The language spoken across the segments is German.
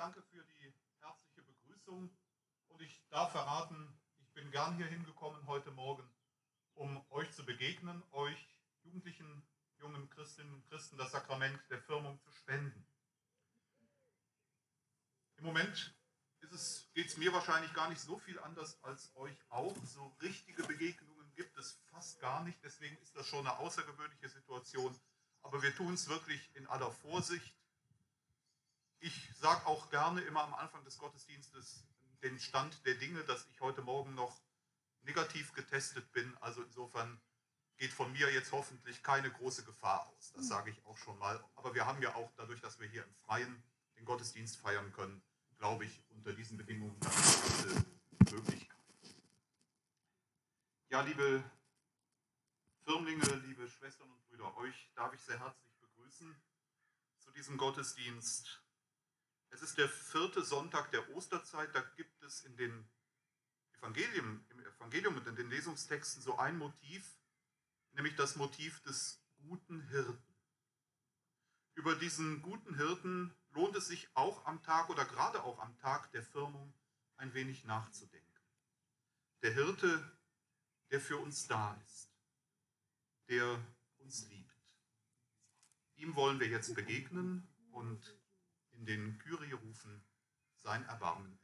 danke für die herzliche Begrüßung. Und ich darf verraten, ich bin gern hier hingekommen heute Morgen, um euch zu begegnen, euch jugendlichen, jungen Christinnen und Christen das Sakrament der Firmung zu spenden. Im Moment geht es mir wahrscheinlich gar nicht so viel anders als euch auch. So richtige Begegnungen gibt es fast gar nicht. Deswegen ist das schon eine außergewöhnliche Situation. Aber wir tun es wirklich in aller Vorsicht. Ich sage auch gerne immer am Anfang des Gottesdienstes den Stand der Dinge, dass ich heute Morgen noch negativ getestet bin. Also insofern geht von mir jetzt hoffentlich keine große Gefahr aus. Das sage ich auch schon mal. Aber wir haben ja auch dadurch, dass wir hier im Freien den Gottesdienst feiern können, glaube ich, unter diesen Bedingungen eine gute Möglichkeit. Ja, liebe Firmlinge, liebe Schwestern und Brüder, euch darf ich sehr herzlich begrüßen zu diesem Gottesdienst. Es ist der vierte Sonntag der Osterzeit. Da gibt es in den Evangelium, im Evangelium und in den Lesungstexten so ein Motiv, nämlich das Motiv des guten Hirten. Über diesen guten Hirten lohnt es sich auch am Tag oder gerade auch am Tag der Firmung ein wenig nachzudenken. Der Hirte, der für uns da ist, der uns liebt. Ihm wollen wir jetzt begegnen und in den Kyrie rufen, sein Erbarmen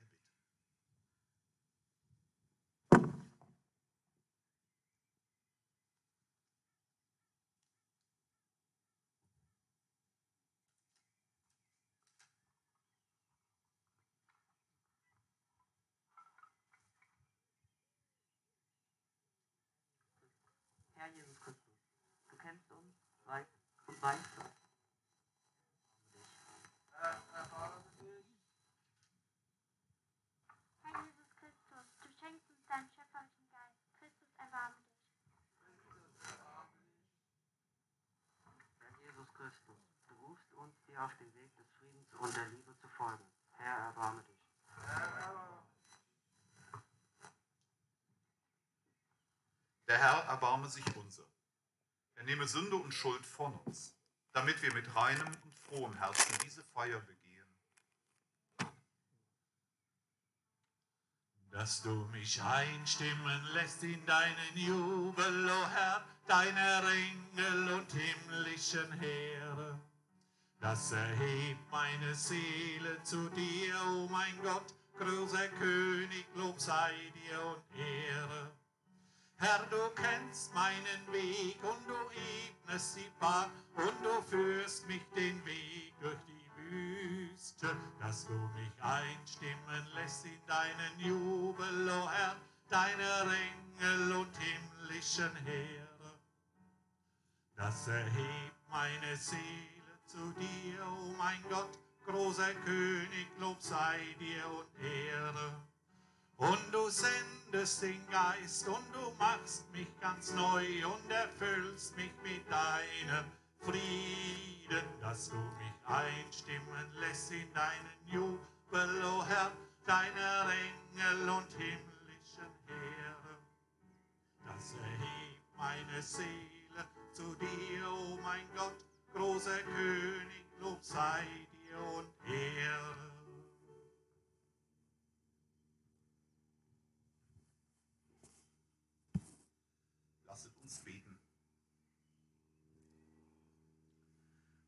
Herr Jesus Christus, du kennst uns, weißt und weißt das. Herr Jesus Christus, du schenkst uns deinen schöpferischen Geist. Christus, erbarme dich. Herr Jesus Christus, du rufst uns, dir auf dem Weg des Friedens und der Liebe zu folgen. Herr, erbarme dich. Der Herr erbarme sich unser. Er nehme Sünde und Schuld von uns, damit wir mit reinem und frohem Herzen diese Feier begehen. Dass du mich einstimmen lässt in deinen Jubel, o oh Herr, deiner Engel und himmlischen Heere. Das erhebt meine Seele zu dir, o oh mein Gott, großer König, Lob sei dir und Ehre. Herr, du kennst meinen Weg und du ebnest die Bahn und du führst mich den Weg durch die Wüste, dass du mich einstimmen lässt in deinen Jubel, o oh Herr, deine Engel und himmlischen Heere. Das erhebt meine Seele zu dir, o oh mein Gott, großer König, Lob sei dir und Ehre. Und du sendest den Geist und du machst mich ganz neu und erfüllst mich mit deinem Frieden, dass du mich einstimmen lässt in deinen Jubel, o oh Herr, deiner Engel und himmlischen Heere. Das erhebt meine Seele zu dir, o oh mein Gott, großer König, Lob sei dir und Ehre.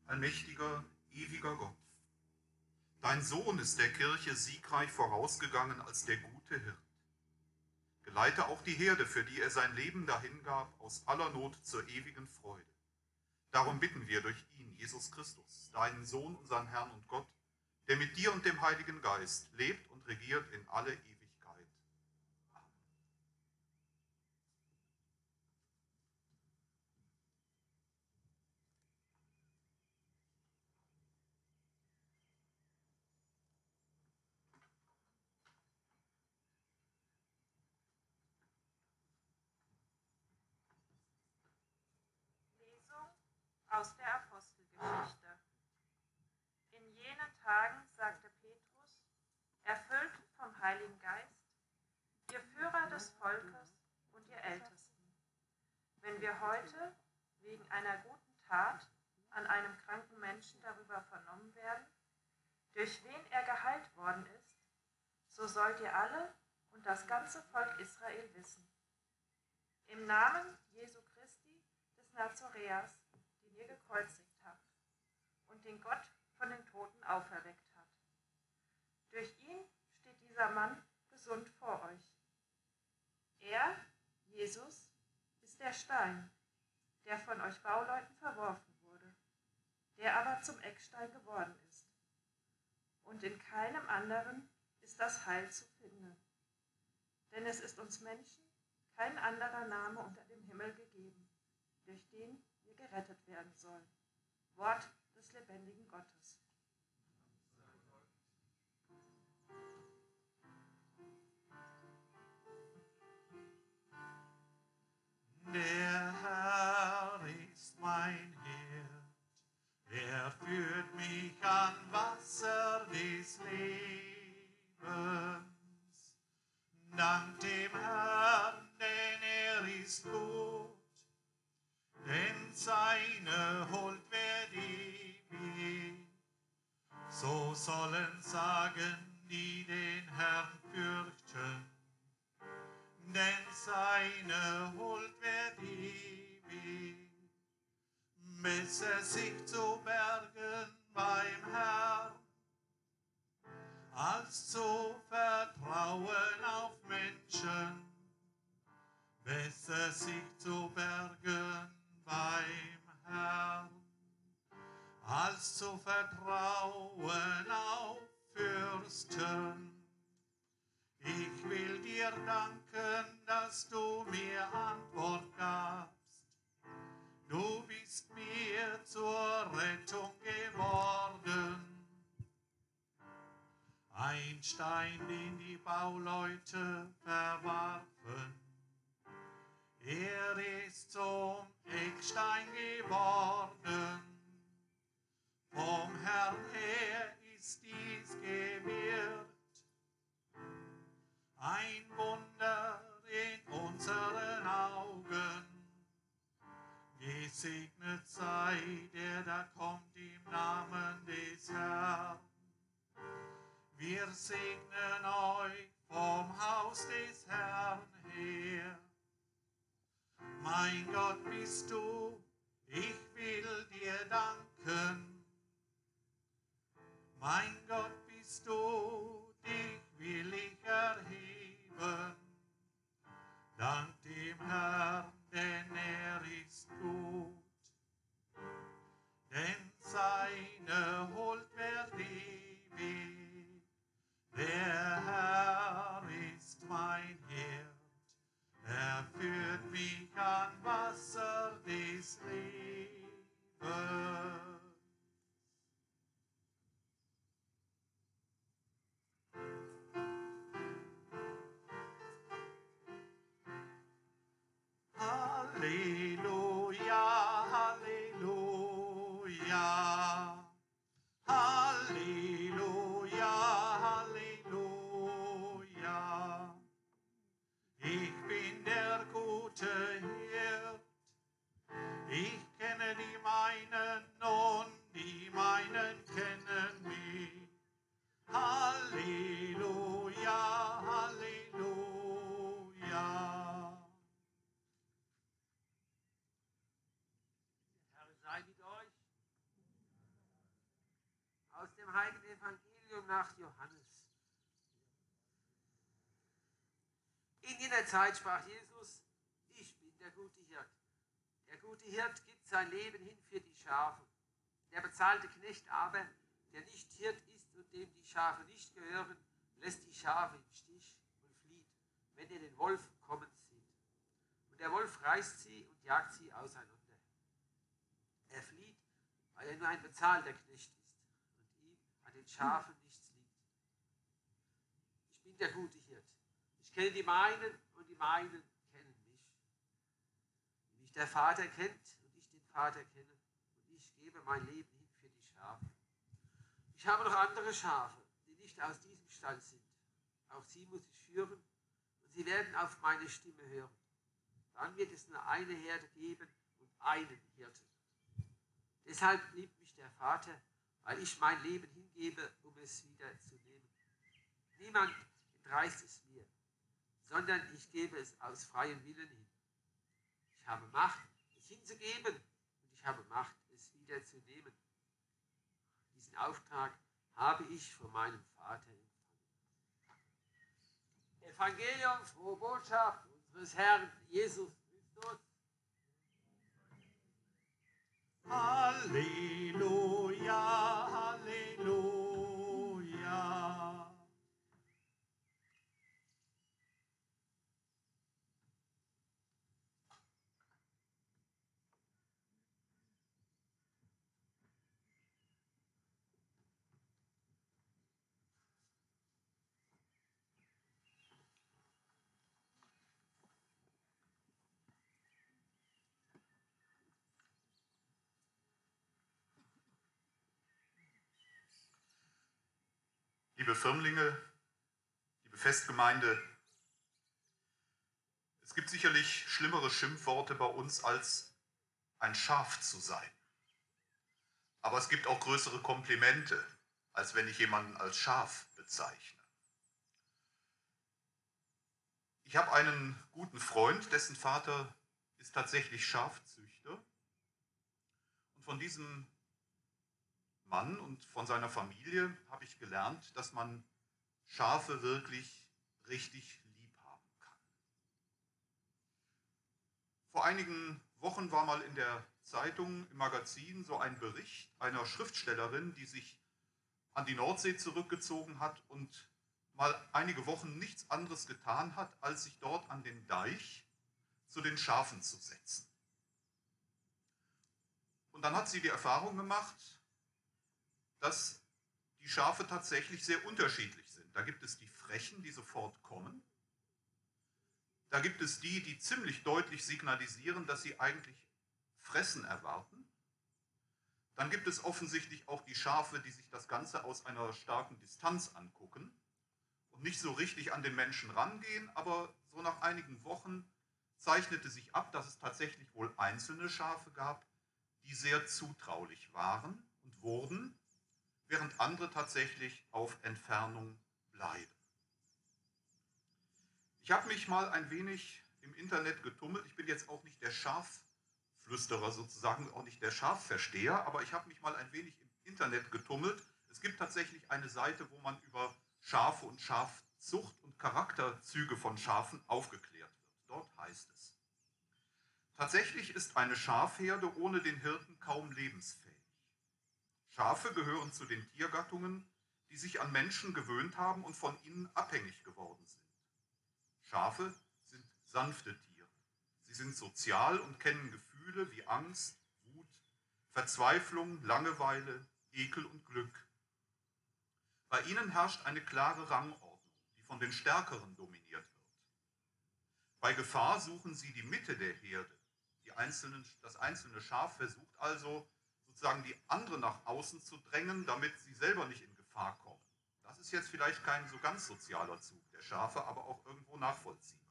Allmächtiger, ewiger Gott. Dein Sohn ist der Kirche siegreich vorausgegangen als der gute Hirt. Geleite auch die Herde, für die er sein Leben dahingab, aus aller Not zur ewigen Freude. Darum bitten wir durch ihn, Jesus Christus, deinen Sohn, unseren Herrn und Gott, der mit dir und dem Heiligen Geist lebt und regiert in alle Ewigkeit. Aus der Apostelgeschichte. In jenen Tagen sagte Petrus, erfüllt vom Heiligen Geist, ihr Führer des Volkes und ihr Ältesten, wenn wir heute wegen einer guten Tat an einem kranken Menschen darüber vernommen werden, durch wen er geheilt worden ist, so sollt ihr alle und das ganze Volk Israel wissen. Im Namen Jesu Christi des Nazoreas, ihr gekreuzigt habt und den Gott von den Toten auferweckt hat. Durch ihn steht dieser Mann gesund vor euch. Er, Jesus, ist der Stein, der von euch Bauleuten verworfen wurde, der aber zum Eckstein geworden ist. Und in keinem anderen ist das Heil zu finden. Denn es ist uns Menschen kein anderer Name unter dem Himmel gegeben, durch den gerettet werden sollen. Wort des lebendigen Gottes. Der Herr ist mein Herd, er führt mich an Wasser des Lebens. Dank dem Herrn, denn er ist gut, denn seine Huld wird ewig. So sollen sagen, die den Herrn fürchten, denn seine Huld wird ewig. Besser sich zu bergen beim Herrn, als zu vertrauen auf Menschen. Besser sich zu bergen beim Herrn, als zu vertrauen auf Fürsten. Ich will dir danken, dass du mir Antwort gabst. Du bist mir zur Rettung geworden. Ein Stein, den die Bauleute verwarfen. Er ist zum Eckstein geworden. Vom Herrn her ist dies gewirkt ein Wunder in unseren Augen. Gesegnet sei der, da kommt im Namen des Herrn. Wir segnen euch vom Haus des Herrn her. Mein Gott bist du, ich will dir danken. Mein Gott bist du, dich will ich erheben. Dank dem Herrn, denn er ist gut. Denn seine Huld wird ewig. Der Herr ist mein Herd. Er führt mich an Wasser des Lebens. Nach Johannes. In jener Zeit sprach Jesus, ich bin der gute Hirt. Der gute Hirt gibt sein Leben hin für die Schafe. Der bezahlte Knecht aber, der nicht Hirt ist und dem die Schafe nicht gehören, lässt die Schafe im Stich und flieht, wenn er den Wolf kommen sieht. Und der Wolf reißt sie und jagt sie auseinander. Er flieht, weil er nur ein bezahlter Knecht ist und ihm an den Schafen bin der gute Hirt. Ich kenne die meinen und die meinen kennen mich. Wie mich der Vater kennt und ich den Vater kenne und ich gebe mein Leben hin für die Schafe. Ich habe noch andere Schafe, die nicht aus diesem Stall sind. Auch sie muss ich führen und sie werden auf meine Stimme hören. Dann wird es nur eine Herde geben und einen Hirten. Deshalb liebt mich der Vater weil ich mein Leben hingebe, um es wieder zu nehmen. Niemand entreißt es mir, sondern ich gebe es aus freiem Willen hin. Ich habe Macht, es hinzugeben, und ich habe Macht, es wieder zu nehmen. Diesen Auftrag habe ich von meinem Vater empfangen. Evangelium, frohe Botschaft unseres Herrn Jesus Christus. Halleluja, Halleluja. Liebe Firmlinge, liebe Festgemeinde, es gibt sicherlich schlimmere Schimpfworte bei uns als ein Schaf zu sein. Aber es gibt auch größere Komplimente, als wenn ich jemanden als Schaf bezeichne. Ich habe einen guten Freund, dessen Vater ist tatsächlich Schafzüchter. Und von diesem Mann und von seiner Familie habe ich gelernt, dass man Schafe wirklich richtig lieb haben kann. Vor einigen Wochen war mal in der Zeitung, im Magazin, so ein Bericht einer Schriftstellerin, die sich an die Nordsee zurückgezogen hat und mal einige Wochen nichts anderes getan hat, als sich dort an den Deich zu den Schafen zu setzen. Und dann hat sie die Erfahrung gemacht, dass die Schafe tatsächlich sehr unterschiedlich sind. Da gibt es die Frechen, die sofort kommen. Da gibt es die, die ziemlich deutlich signalisieren, dass sie eigentlich Fressen erwarten. Dann gibt es offensichtlich auch die Schafe, die sich das Ganze aus einer starken Distanz angucken und nicht so richtig an den Menschen rangehen, aber so nach einigen Wochen zeichnete sich ab, dass es tatsächlich wohl einzelne Schafe gab, die sehr zutraulich waren und wurden während andere tatsächlich auf Entfernung bleiben. Ich habe mich mal ein wenig im Internet getummelt. Ich bin jetzt auch nicht der Schafflüsterer sozusagen, auch nicht der Schafversteher, aber ich habe mich mal ein wenig im Internet getummelt. Es gibt tatsächlich eine Seite, wo man über Schafe und Schafzucht und Charakterzüge von Schafen aufgeklärt wird. Dort heißt es, tatsächlich ist eine Schafherde ohne den Hirten kaum lebensfähig. Schafe gehören zu den Tiergattungen, die sich an Menschen gewöhnt haben und von ihnen abhängig geworden sind. Schafe sind sanfte Tiere. Sie sind sozial und kennen Gefühle wie Angst, Wut, Verzweiflung, Langeweile, Ekel und Glück. Bei ihnen herrscht eine klare Rangordnung, die von den Stärkeren dominiert wird. Bei Gefahr suchen sie die Mitte der Herde. Einzelnen, das einzelne Schaf versucht also, sozusagen die anderen nach außen zu drängen, damit sie selber nicht in Gefahr kommen. Das ist jetzt vielleicht kein so ganz sozialer Zug der Schafe, aber auch irgendwo nachvollziehbar.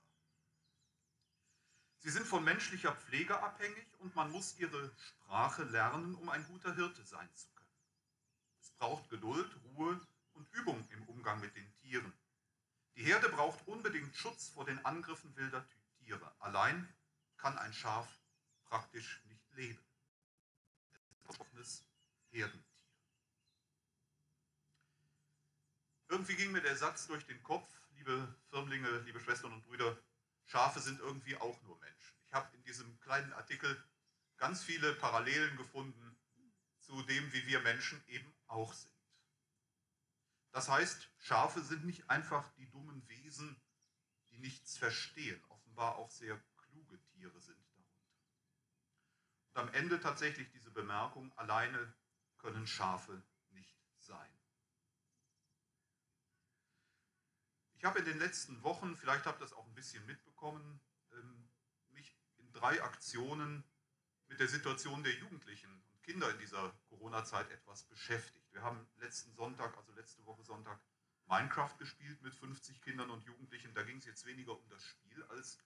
Sie sind von menschlicher Pflege abhängig und man muss ihre Sprache lernen, um ein guter Hirte sein zu können. Es braucht Geduld, Ruhe und Übung im Umgang mit den Tieren. Die Herde braucht unbedingt Schutz vor den Angriffen wilder Tiere. Allein kann ein Schaf praktisch nicht leben versprochenes Herdentier. Irgendwie ging mir der Satz durch den Kopf, liebe Firmlinge, liebe Schwestern und Brüder, Schafe sind irgendwie auch nur Menschen. Ich habe in diesem kleinen Artikel ganz viele Parallelen gefunden zu dem, wie wir Menschen eben auch sind. Das heißt, Schafe sind nicht einfach die dummen Wesen, die nichts verstehen, offenbar auch sehr kluge Tiere sind am Ende tatsächlich diese Bemerkung, alleine können Schafe nicht sein. Ich habe in den letzten Wochen, vielleicht habt ihr das auch ein bisschen mitbekommen, ähm, mich in drei Aktionen mit der Situation der Jugendlichen und Kinder in dieser Corona-Zeit etwas beschäftigt. Wir haben letzten Sonntag, also letzte Woche Sonntag, Minecraft gespielt mit 50 Kindern und Jugendlichen. Da ging es jetzt weniger um das Spiel, als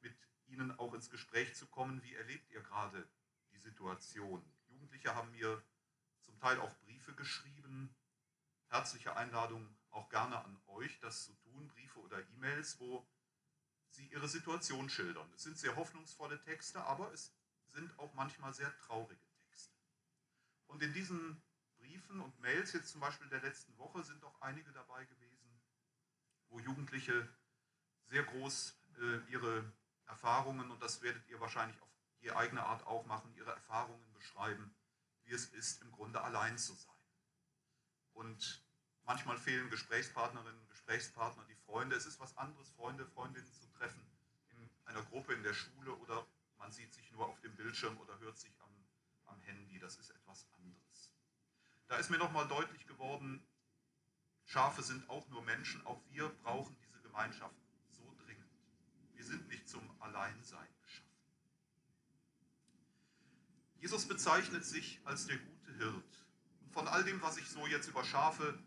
mit ihnen auch ins Gespräch zu kommen. Wie erlebt ihr gerade Situation. Jugendliche haben mir zum Teil auch Briefe geschrieben. Herzliche Einladung auch gerne an euch, das zu tun, Briefe oder E-Mails, wo sie ihre Situation schildern. Es sind sehr hoffnungsvolle Texte, aber es sind auch manchmal sehr traurige Texte. Und in diesen Briefen und Mails, jetzt zum Beispiel der letzten Woche, sind auch einige dabei gewesen, wo Jugendliche sehr groß äh, ihre Erfahrungen, und das werdet ihr wahrscheinlich auf die eigene Art auch machen, ihre Erfahrungen beschreiben, wie es ist, im Grunde allein zu sein. Und manchmal fehlen Gesprächspartnerinnen, Gesprächspartner, die Freunde. Es ist was anderes, Freunde, Freundinnen zu treffen in einer Gruppe in der Schule oder man sieht sich nur auf dem Bildschirm oder hört sich am, am Handy. Das ist etwas anderes. Da ist mir nochmal deutlich geworden, Schafe sind auch nur Menschen, auch wir brauchen diese Gemeinschaft so dringend. Wir sind nicht zum Alleinsein Jesus bezeichnet sich als der gute Hirt. Und von all dem, was ich so jetzt über Schafe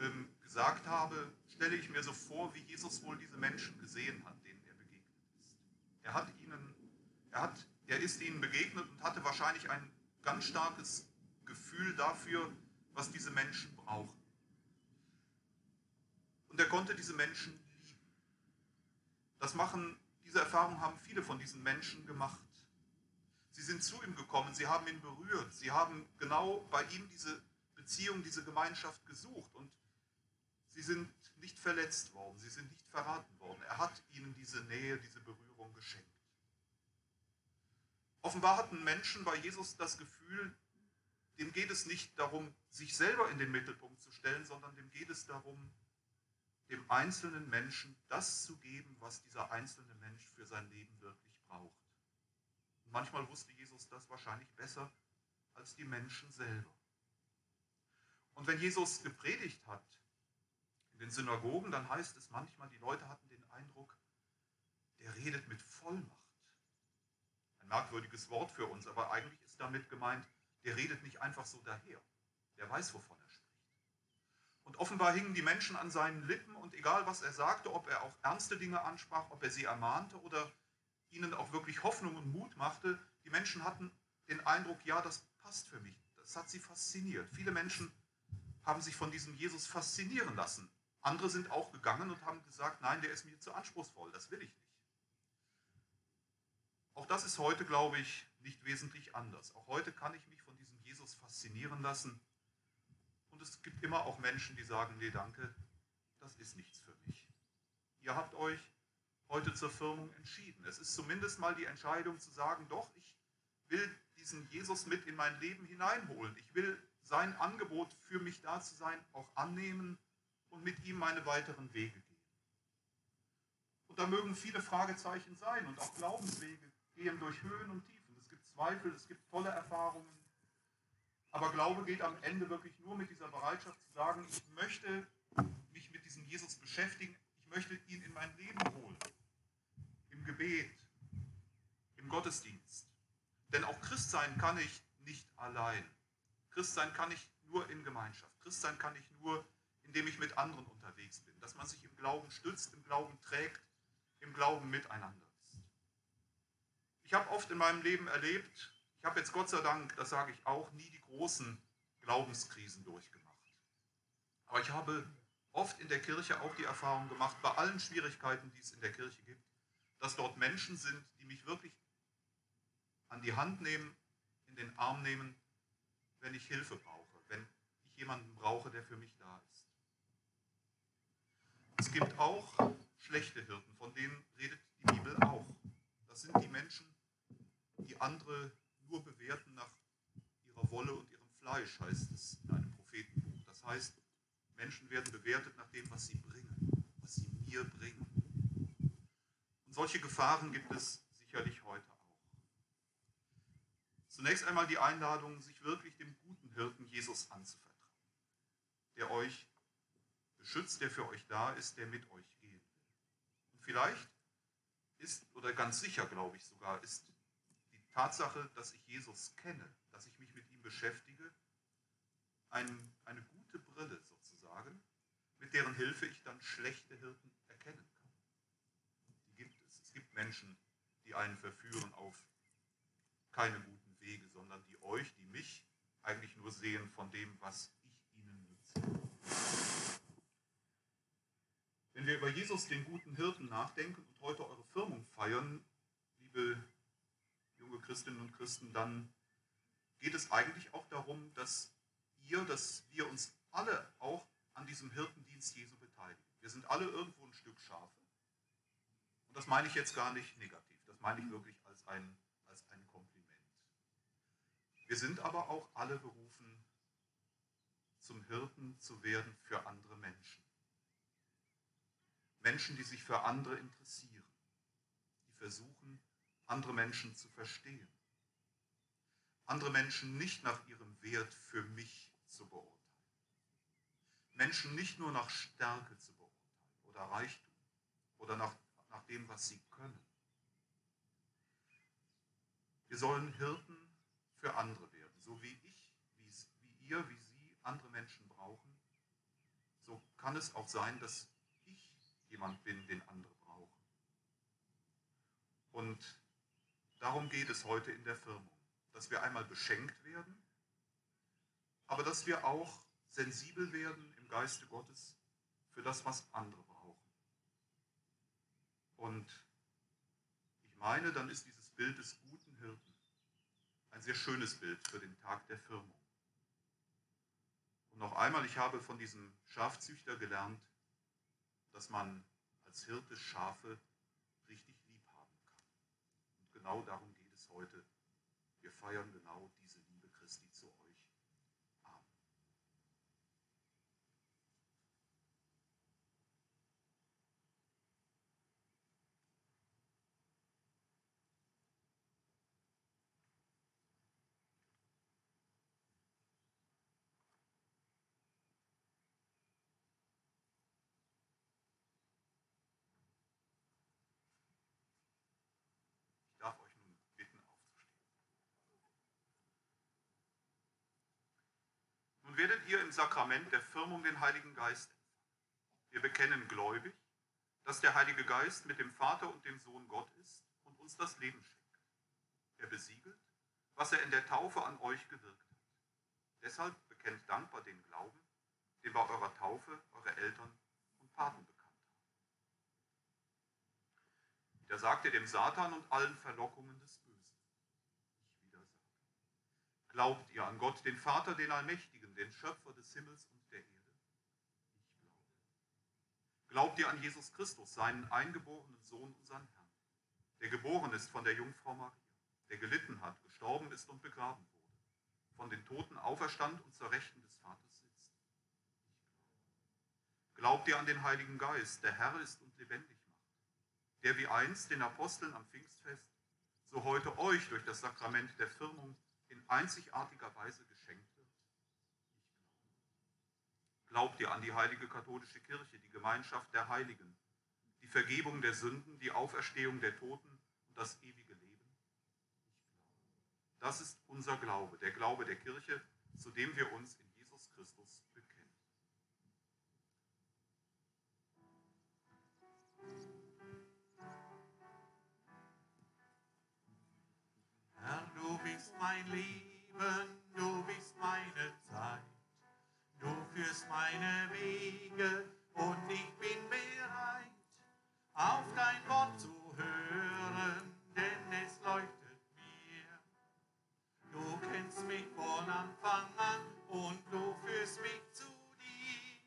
ähm, gesagt habe, stelle ich mir so vor, wie Jesus wohl diese Menschen gesehen hat, denen er begegnet ist. Er hat ihnen, er hat, er ist ihnen begegnet und hatte wahrscheinlich ein ganz starkes Gefühl dafür, was diese Menschen brauchen. Und er konnte diese Menschen lieben. Das machen, diese Erfahrung haben viele von diesen Menschen gemacht. Sie sind zu ihm gekommen, sie haben ihn berührt, sie haben genau bei ihm diese Beziehung, diese Gemeinschaft gesucht und sie sind nicht verletzt worden, sie sind nicht verraten worden. Er hat ihnen diese Nähe, diese Berührung geschenkt. Offenbar hatten Menschen bei Jesus das Gefühl, dem geht es nicht darum, sich selber in den Mittelpunkt zu stellen, sondern dem geht es darum, dem einzelnen Menschen das zu geben, was dieser einzelne Mensch für sein Leben wirklich braucht. Manchmal wusste Jesus das wahrscheinlich besser als die Menschen selber. Und wenn Jesus gepredigt hat in den Synagogen, dann heißt es manchmal, die Leute hatten den Eindruck, der redet mit Vollmacht. Ein merkwürdiges Wort für uns, aber eigentlich ist damit gemeint, der redet nicht einfach so daher. Der weiß, wovon er spricht. Und offenbar hingen die Menschen an seinen Lippen und egal was er sagte, ob er auch ernste Dinge ansprach, ob er sie ermahnte oder ihnen auch wirklich Hoffnung und Mut machte, die Menschen hatten den Eindruck, ja, das passt für mich. Das hat sie fasziniert. Viele Menschen haben sich von diesem Jesus faszinieren lassen. Andere sind auch gegangen und haben gesagt, nein, der ist mir zu anspruchsvoll, das will ich nicht. Auch das ist heute, glaube ich, nicht wesentlich anders. Auch heute kann ich mich von diesem Jesus faszinieren lassen. Und es gibt immer auch Menschen, die sagen, nee, danke, das ist nichts für mich. Ihr habt euch heute zur Firmung entschieden. Es ist zumindest mal die Entscheidung zu sagen, doch, ich will diesen Jesus mit in mein Leben hineinholen. Ich will sein Angebot für mich da zu sein auch annehmen und mit ihm meine weiteren Wege gehen. Und da mögen viele Fragezeichen sein und auch Glaubenswege gehen durch Höhen und Tiefen. Es gibt Zweifel, es gibt tolle Erfahrungen. Aber Glaube geht am Ende wirklich nur mit dieser Bereitschaft zu sagen, ich möchte mich mit diesem Jesus beschäftigen, ich möchte ihn in mein Leben holen. Gebet, im Gottesdienst. Denn auch Christsein kann ich nicht allein. Christsein kann ich nur in Gemeinschaft. Christsein kann ich nur, indem ich mit anderen unterwegs bin. Dass man sich im Glauben stützt, im Glauben trägt, im Glauben miteinander ist. Ich habe oft in meinem Leben erlebt, ich habe jetzt Gott sei Dank, das sage ich auch, nie die großen Glaubenskrisen durchgemacht. Aber ich habe oft in der Kirche auch die Erfahrung gemacht, bei allen Schwierigkeiten, die es in der Kirche gibt, dass dort Menschen sind, die mich wirklich an die Hand nehmen, in den Arm nehmen, wenn ich Hilfe brauche, wenn ich jemanden brauche, der für mich da ist. Es gibt auch schlechte Hirten, von denen redet die Bibel auch. Das sind die Menschen, die andere nur bewerten nach ihrer Wolle und ihrem Fleisch, heißt es in einem Prophetenbuch. Das heißt, Menschen werden bewertet nach dem, was sie bringen, was sie mir bringen. Und solche Gefahren gibt es sicherlich heute auch. Zunächst einmal die Einladung, sich wirklich dem guten Hirten Jesus anzuvertrauen, der euch beschützt, der für euch da ist, der mit euch gehen will. Und vielleicht ist, oder ganz sicher glaube ich sogar, ist die Tatsache, dass ich Jesus kenne, dass ich mich mit ihm beschäftige, ein, eine gute Brille sozusagen, mit deren Hilfe ich dann schlechte Hirten gibt Menschen, die einen verführen auf keine guten Wege, sondern die euch, die mich eigentlich nur sehen von dem, was ich ihnen nütze. Wenn wir über Jesus, den guten Hirten, nachdenken und heute eure Firmung feiern, liebe junge Christinnen und Christen, dann geht es eigentlich auch darum, dass ihr, dass wir uns alle auch an diesem Hirtendienst Jesu beteiligen. Wir sind alle irgendwo ein Stück Schafe. Das meine ich jetzt gar nicht negativ, das meine ich wirklich als ein, als ein Kompliment. Wir sind aber auch alle berufen, zum Hirten zu werden für andere Menschen. Menschen, die sich für andere interessieren, die versuchen, andere Menschen zu verstehen, andere Menschen nicht nach ihrem Wert für mich zu beurteilen, Menschen nicht nur nach Stärke zu beurteilen oder Reichtum oder nach, nach dem, was sie können. Wir sollen Hirten für andere werden, so wie ich, wie ihr, wie Sie andere Menschen brauchen. So kann es auch sein, dass ich jemand bin, den andere brauchen. Und darum geht es heute in der Firmung, dass wir einmal beschenkt werden, aber dass wir auch sensibel werden im Geiste Gottes für das, was andere brauchen. Und ich meine, dann ist dieses Bild des guten Hirten ein sehr schönes Bild für den Tag der Firmung. Und noch einmal, ich habe von diesem Schafzüchter gelernt, dass man als Hirte Schafe richtig lieb haben kann. Und genau darum geht es heute. Wir feiern genau diese Liebe Christi zu euch. Amen. Ich darf euch nun bitten, aufzustehen. Nun werdet ihr im Sakrament der Firmung den Heiligen Geist empfangen. Wir bekennen gläubig, dass der Heilige Geist mit dem Vater und dem Sohn Gott ist und uns das Leben schenkt. Er besiegelt, was er in der Taufe an euch gewirkt hat. Deshalb bekennt dankbar den Glauben, den bei eurer Taufe eure Eltern und Paten bekannt haben. Da sagt er dem Satan und allen Verlockungen des Bösen. Glaubt ihr an Gott, den Vater, den Allmächtigen, den Schöpfer des Himmels und der Erde? Ich glaube. Glaubt ihr an Jesus Christus, seinen eingeborenen Sohn, unseren Herrn, der geboren ist von der Jungfrau Maria, der gelitten hat, gestorben ist und begraben wurde, von den Toten auferstand und zur Rechten des Vaters sitzt? Ich glaube. Glaubt ihr an den Heiligen Geist, der Herr ist und lebendig macht, der wie einst den Aposteln am Pfingstfest, so heute euch durch das Sakrament der Firmung einzigartiger Weise geschenkt wird? Ich glaube. Glaubt ihr an die heilige katholische Kirche, die Gemeinschaft der Heiligen, die Vergebung der Sünden, die Auferstehung der Toten und das ewige Leben? Ich glaube. Das ist unser Glaube, der Glaube der Kirche, zu dem wir uns in Jesus Christus Herr, du bist mein Leben, du bist meine Zeit. Du führst meine Wege und ich bin bereit, auf dein Wort zu hören, denn es leuchtet mir. Du kennst mich von Anfang an und du führst mich zu dir.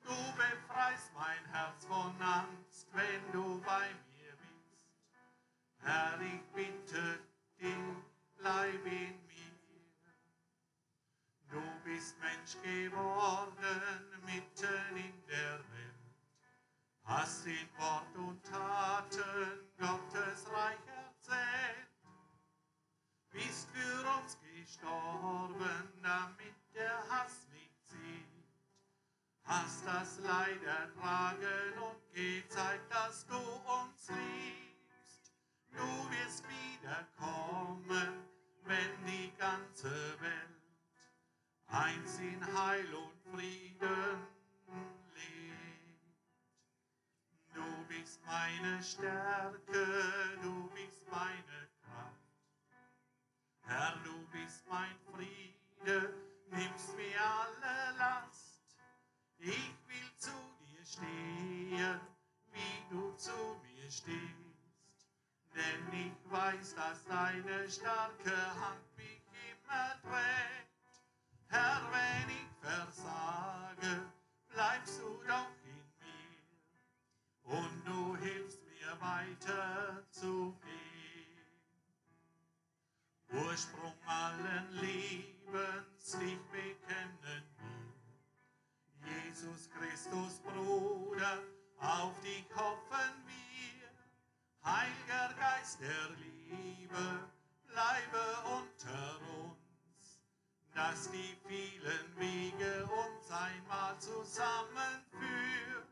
Du befreist mein Herz von Angst, wenn du bei mir bist. Herr, ich bitte dich, bleib in mir. Du bist Mensch geworden mitten in der Welt. Hast in Wort und Taten Gottes Reich erzählt. Bist für uns gestorben, damit der Hass nicht sieht. Hast das Leid ertragen und gezeigt, dass du uns liebst. Du wirst wiederkommen, wenn die ganze Welt eins in Heil und Frieden lebt. Du bist meine Stärke, du bist meine Kraft. Herr, du bist mein Friede, nimmst mir alle Last. Ich will zu dir stehen, wie du zu mir stehst denn ich weiß, dass deine starke Hand mich immer trägt. Herr, wenn ich versage, bleibst du doch in mir und du hilfst mir weiter zu gehen. Ursprung allen Lebens, dich bekennen wir. Jesus Christus, Bruder, auf dich hoffen wir. Heiliger Geist der Liebe, bleibe unter uns, dass die vielen Wege uns einmal zusammenführen.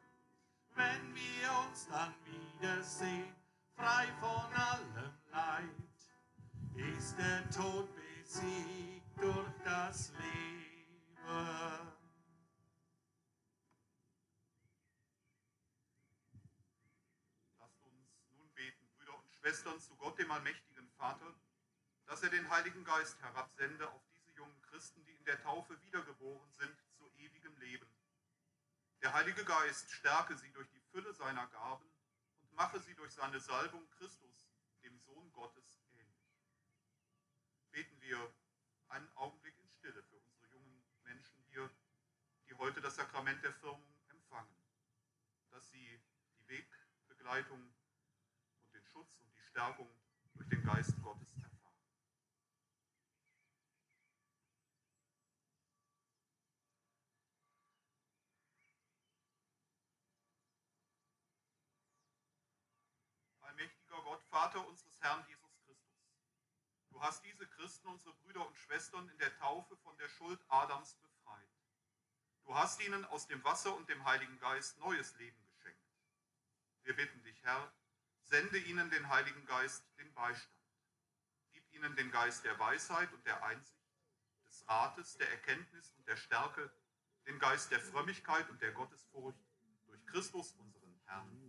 Wenn wir uns dann wiedersehen, frei von allem Leid, ist der Tod besiegt durch das Leben. Lasst uns nun beten, Brüder und Schwestern, zu Gott, dem allmächtigen Vater, dass er den Heiligen Geist herabsende auf diese jungen Christen, die in der Taufe wiedergeboren sind, zu ewigem Leben. Der Heilige Geist stärke sie durch die Fülle seiner Gaben und mache sie durch seine Salbung Christus, dem Sohn Gottes, ähnlich. Beten wir einen Augenblick in Stille für unsere jungen Menschen hier, die heute das Sakrament der Firmung empfangen, dass sie die Wegbegleitung und den Schutz und die Stärkung durch den Geist Gottes erfahren. Allmächtiger Gott, Vater unseres Herrn Jesus Christus, du hast diese Christen, unsere Brüder und Schwestern, in der Taufe von der Schuld Adams befreit. Du hast ihnen aus dem Wasser und dem Heiligen Geist neues Leben geschenkt. Wir bitten dich, Herr, sende ihnen den Heiligen Geist, den Beistand. Gib ihnen den Geist der Weisheit und der Einsicht, des Rates, der Erkenntnis und der Stärke, den Geist der Frömmigkeit und der Gottesfurcht durch Christus, unseren Herrn.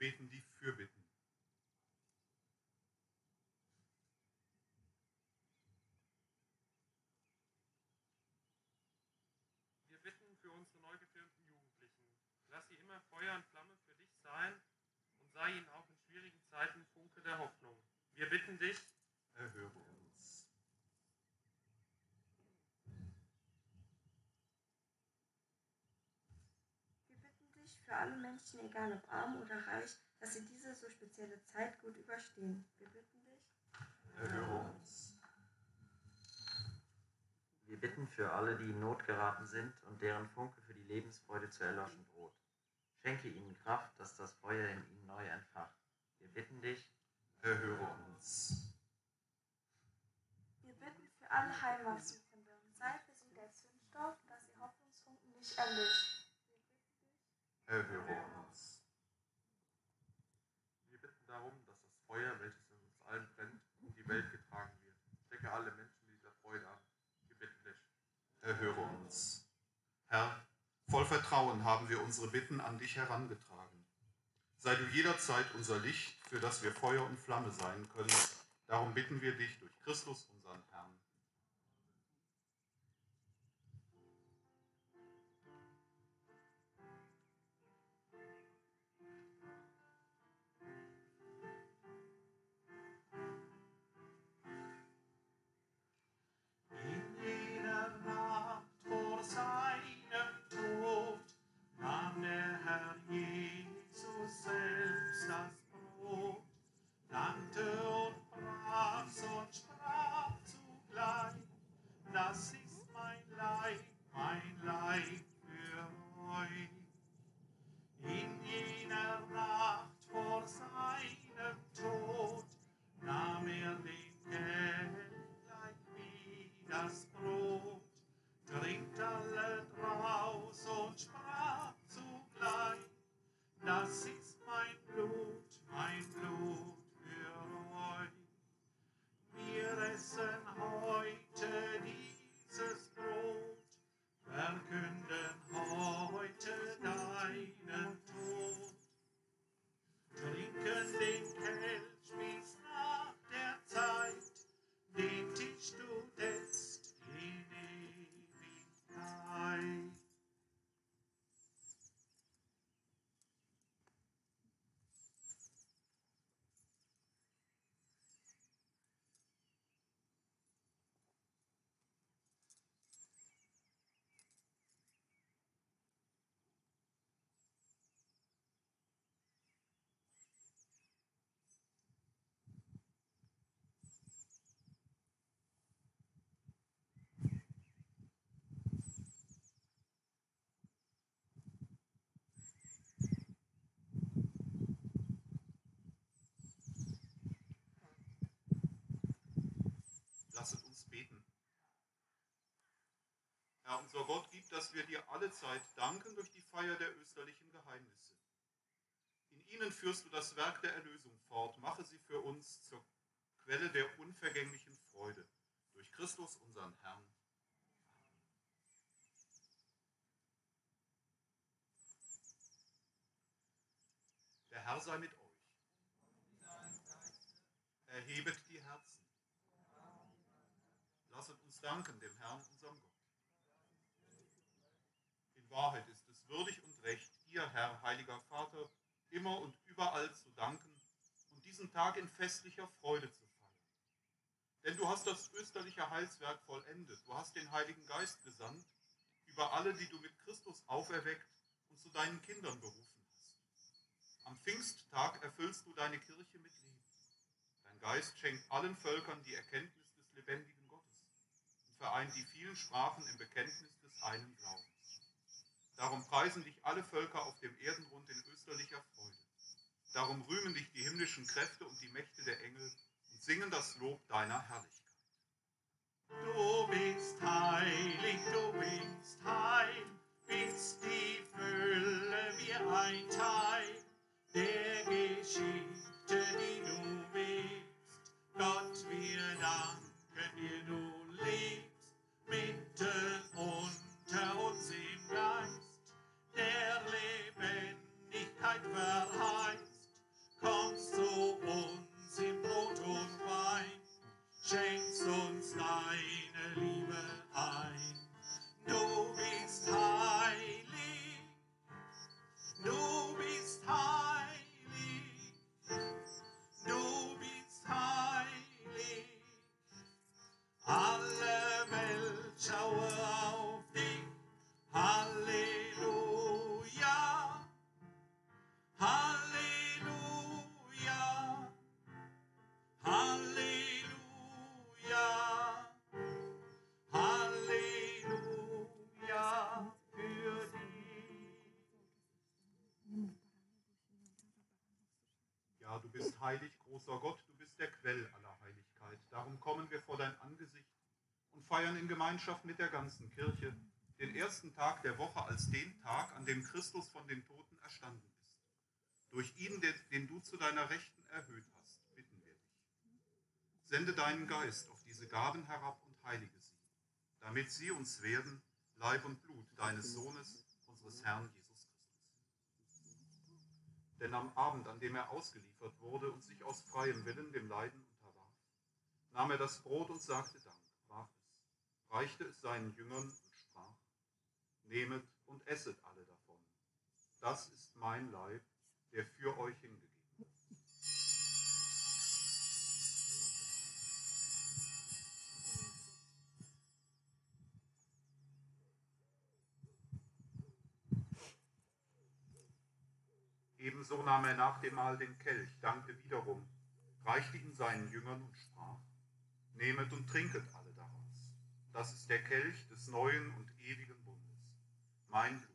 Wir beten die Fürbitten. Wir bitten für unsere neu gefilmten Jugendlichen. Lass sie immer Feuer und Flamme für dich sein und sei ihnen auch in schwierigen Zeiten Funke der Hoffnung. Wir bitten dich, Erhöre uns. Wir bitten dich für alle Menschen, egal ob arm oder reich, dass sie diese so spezielle Zeit gut überstehen. Wir bitten dich. Erhöre uns. Wir bitten für alle, die in Not geraten sind und deren Funke für die Lebensfreude zu erloschen droht. Schenke ihnen Kraft, dass das Feuer in ihnen neu entfacht. Wir bitten dich, Erhöre uns. Wir bitten für alle Heimatsuchenden. Sei für sie der Zündstoff, dass ihr Hoffnungsfunken nicht erlischt. Erhöre uns. wir bitten darum, dass das Feuer, welches in uns allen brennt, in die Welt getragen wird. Stecke alle Menschen dieser Freude an. Wir bitten dich. Erhöre uns. Herr, voll Vertrauen haben wir unsere Bitten an dich herangetragen. Sei du jederzeit unser Licht, für das wir Feuer und Flamme sein können. Darum bitten wir dich durch Christus, unseren beten. Herr, unser Gott, gib, dass wir dir alle Zeit danken durch die Feier der österlichen Geheimnisse. In ihnen führst du das Werk der Erlösung fort. Mache sie für uns zur Quelle der unvergänglichen Freude. Durch Christus, unseren Herrn. Der Herr sei mit euch. Erhebet die Herzen. Lasset danken dem Herrn, unserem Gott. In Wahrheit ist es würdig und recht, dir, Herr, heiliger Vater, immer und überall zu danken und diesen Tag in festlicher Freude zu feiern. Denn du hast das österliche Heilswerk vollendet, du hast den Heiligen Geist gesandt über alle, die du mit Christus auferweckt und zu deinen Kindern berufen hast. Am Pfingsttag erfüllst du deine Kirche mit Leben. Dein Geist schenkt allen Völkern die Erkenntnis des lebendigen vereint die vielen Sprachen im Bekenntnis des einen Glaubens. Darum preisen dich alle Völker auf dem Erdenrund in österlicher Freude. Darum rühmen dich die himmlischen Kräfte und die Mächte der Engel und singen das Lob deiner Herrlichkeit. Du bist heilig, du bist heil, bist die Fülle wie ein Teil der Geschichte, die du bist. Gott, wir danken dir, du lebst mitten unter uns im Geist, der Lebendigkeit verheißt. Kommst zu uns im Brot und Wein, schenkst uns deine Liebe ein. Du bist heilig, du bist heilig, du bist heilig. Alle Welt schaue auf dich, Halleluja, Halleluja. Halleluja, Halleluja für dich. Ja, du bist heilig, großer Gott, du bist der Quell. Darum kommen wir vor dein Angesicht und feiern in Gemeinschaft mit der ganzen Kirche den ersten Tag der Woche als den Tag, an dem Christus von den Toten erstanden ist. Durch ihn, den, den du zu deiner Rechten erhöht hast, bitten wir dich. Sende deinen Geist auf diese Gaben herab und heilige sie, damit sie uns werden, Leib und Blut deines Sohnes, unseres Herrn Jesus Christus. Denn am Abend, an dem er ausgeliefert wurde und sich aus freiem Willen dem Leiden nahm er das Brot und sagte Dank, brach es, reichte es seinen Jüngern und sprach, Nehmet und esset alle davon. Das ist mein Leib, der für euch hingegeben. Ebenso nahm er nach dem Mahl den Kelch, dankte wiederum, reichte ihn seinen Jüngern und sprach, Nehmet und trinket alle daraus. Das ist der Kelch des neuen und ewigen Bundes, mein Blut,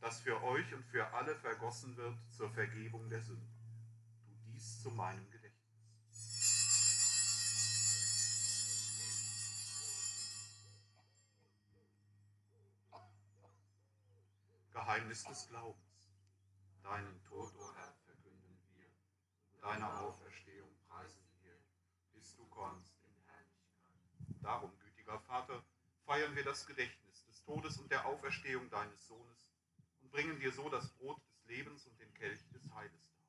das für euch und für alle vergossen wird zur Vergebung der Sünden. Tu dies zu meinem Gedächtnis. Geheimnis des Glaubens. Deinen Tod, o Herr, verkünden wir, deine Auferstehung preisen wir, bis du kommst. Darum, gütiger Vater, feiern wir das Gedächtnis des Todes und der Auferstehung deines Sohnes und bringen dir so das Brot des Lebens und den Kelch des Heiles dar.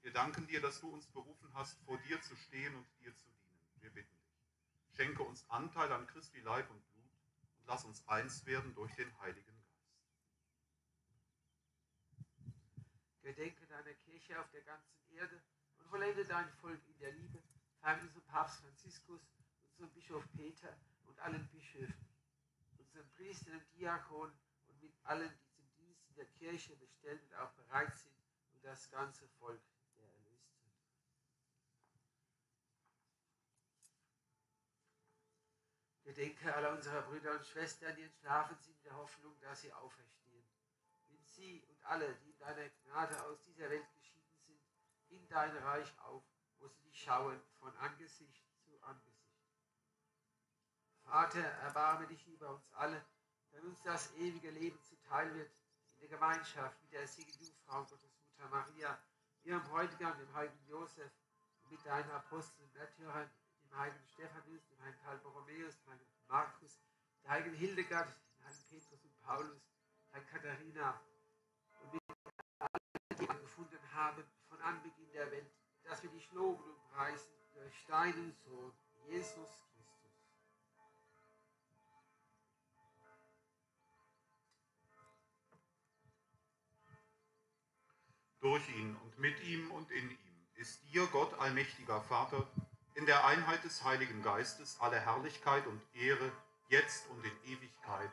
Wir danken dir, dass du uns berufen hast, vor dir zu stehen und dir zu dienen. Wir bitten dich. Schenke uns Anteil an Christi Leib und Blut und lass uns eins werden durch den Heiligen Geist. Gedenke deiner Kirche auf der ganzen Erde und vollende dein Volk in der Liebe. Zum Papst Franziskus, unserem Bischof Peter und allen Bischöfen, unseren Priestern und Diakonen und mit allen, die zum Dienst in der Kirche bestellt und auch bereit sind und das ganze Volk der Erlösten. Gedenke aller unserer Brüder und Schwestern, die entschlafen sind in der Hoffnung, dass sie auferstehen. Nimm sie und alle, die in deiner Gnade aus dieser Welt geschieden sind, in dein Reich auf, wo sie dich schauen von Angesicht zu Angesicht. Vater, erbarme dich über uns alle, wenn uns das ewige Leben zuteil wird, in der Gemeinschaft mit der seligen Jungfrau Gottes Mutter Maria, ihrem Bräutigam, dem heiligen Josef, mit deinen Aposteln Märtyrern, dem heiligen Stephanus, dem heiligen Karl Borromäus, dem heiligen Markus, der heiligen Hildegard, dem heiligen Petrus und Paulus, der heiligen Katharina und mit allen, die wir gefunden haben von Anbeginn der Welt, dass wir dich loben und preisen durch deinen Sohn, Jesus Christus. Durch ihn und mit ihm und in ihm ist dir, Gott allmächtiger Vater, in der Einheit des Heiligen Geistes alle Herrlichkeit und Ehre, jetzt und in Ewigkeit.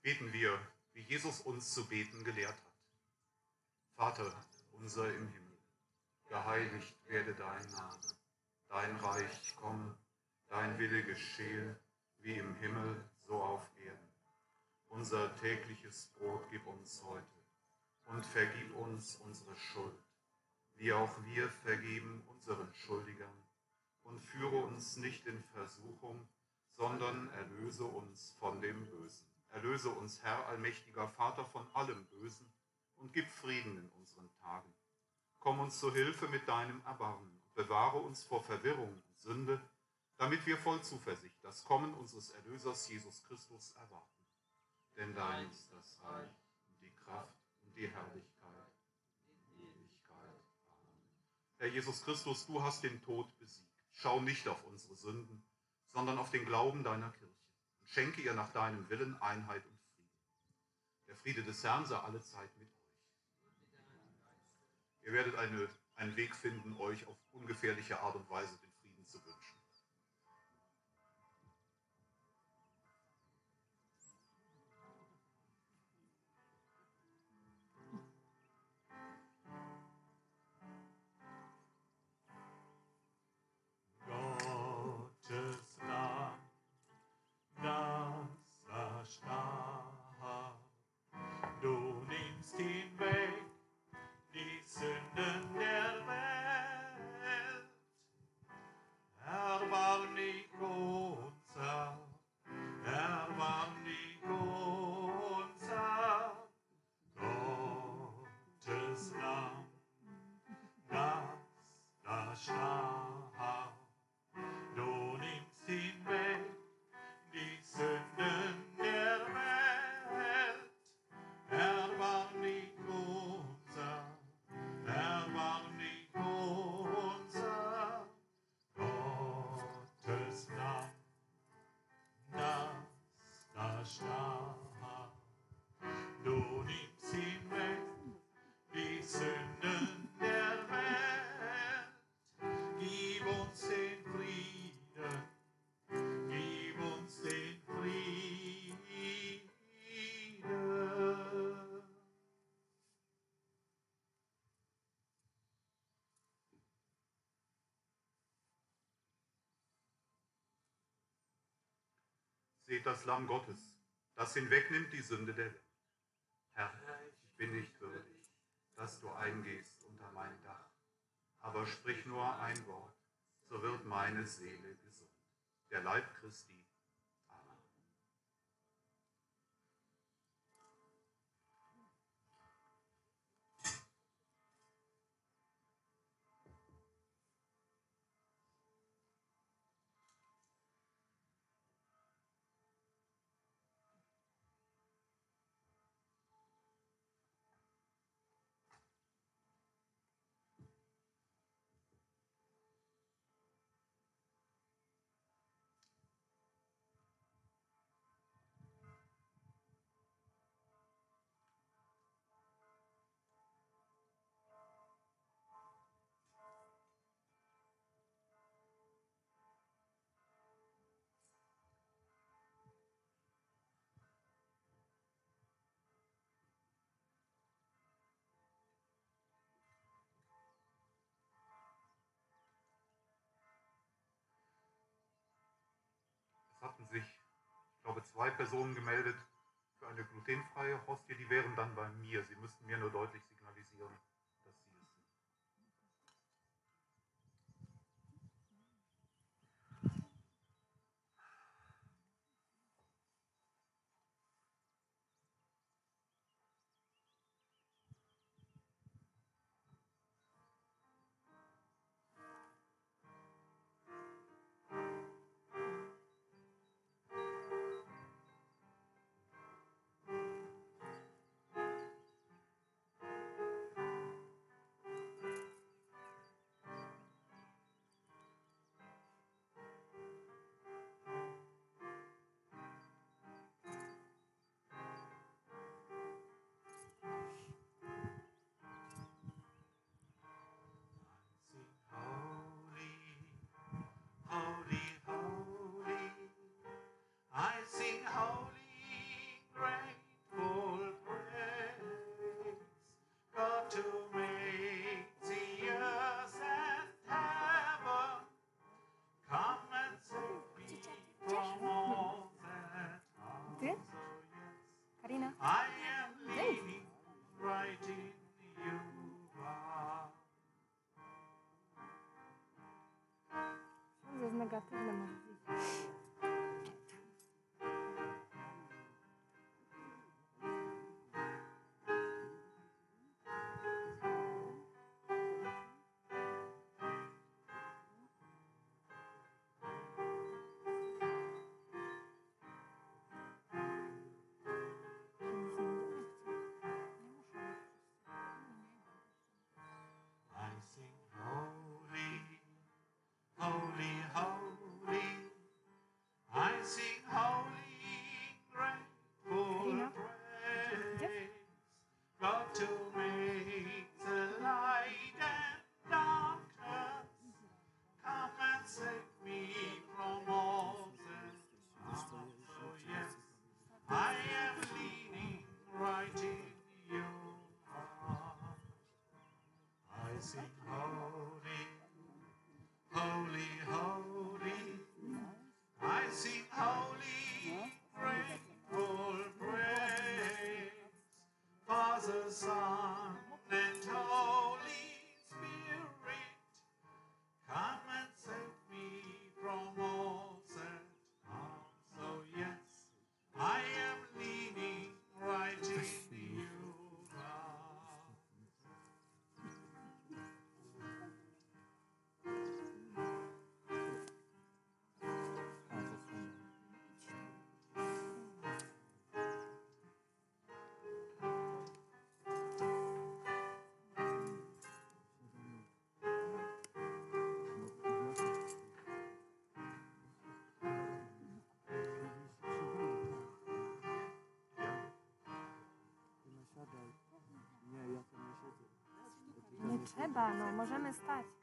Beten wir, wie Jesus uns zu beten gelehrt hat. Vater unser im Himmel, geheiligt werde dein Name, dein Reich komme, dein Wille geschehe, wie im Himmel, so auf Erden. Unser tägliches Brot gib uns heute und vergib uns unsere Schuld, wie auch wir vergeben unseren Schuldigern. Und führe uns nicht in Versuchung, sondern erlöse uns von dem Bösen. Erlöse uns, Herr, allmächtiger Vater, von allem Bösen und gib Frieden in unseren Tagen. Komm uns zu Hilfe mit deinem Erbarmen und bewahre uns vor Verwirrung und Sünde, damit wir voll Zuversicht das Kommen unseres Erlösers Jesus Christus erwarten. Denn dein ist das Reich und die Kraft und die Herrlichkeit in Ewigkeit. Amen. Herr Jesus Christus, du hast den Tod besiegt. Schau nicht auf unsere Sünden, sondern auf den Glauben deiner Kirche und schenke ihr nach deinem Willen Einheit und Frieden. Der Friede des Herrn sei alle Zeit mit euch. Ihr werdet eine, einen Weg finden, euch auf ungefährliche Art und Weise den Frieden zu wünschen. Seht das Lamm Gottes, das hinwegnimmt die Sünde der Welt. Herr, ich bin nicht würdig, dass du eingehst unter mein Dach, aber sprich nur ein Wort, so wird meine Seele gesund. Der Leib Christi. Ich glaube, zwei Personen gemeldet für eine glutenfreie Hostie. Die wären dann bei mir. Sie müssten mir nur deutlich signalisieren, 真的吗？Trzeba, no, możemy stać.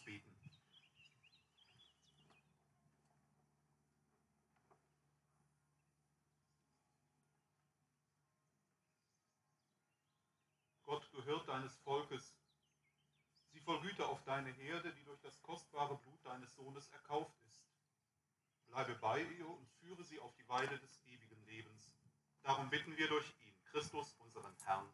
Beten. Gott gehört deines Volkes. Sie voll Güte auf deine Herde, die durch das kostbare Blut deines Sohnes erkauft ist. Bleibe bei ihr und führe sie auf die Weide des ewigen Lebens. Darum bitten wir durch ihn, Christus, unseren Herrn.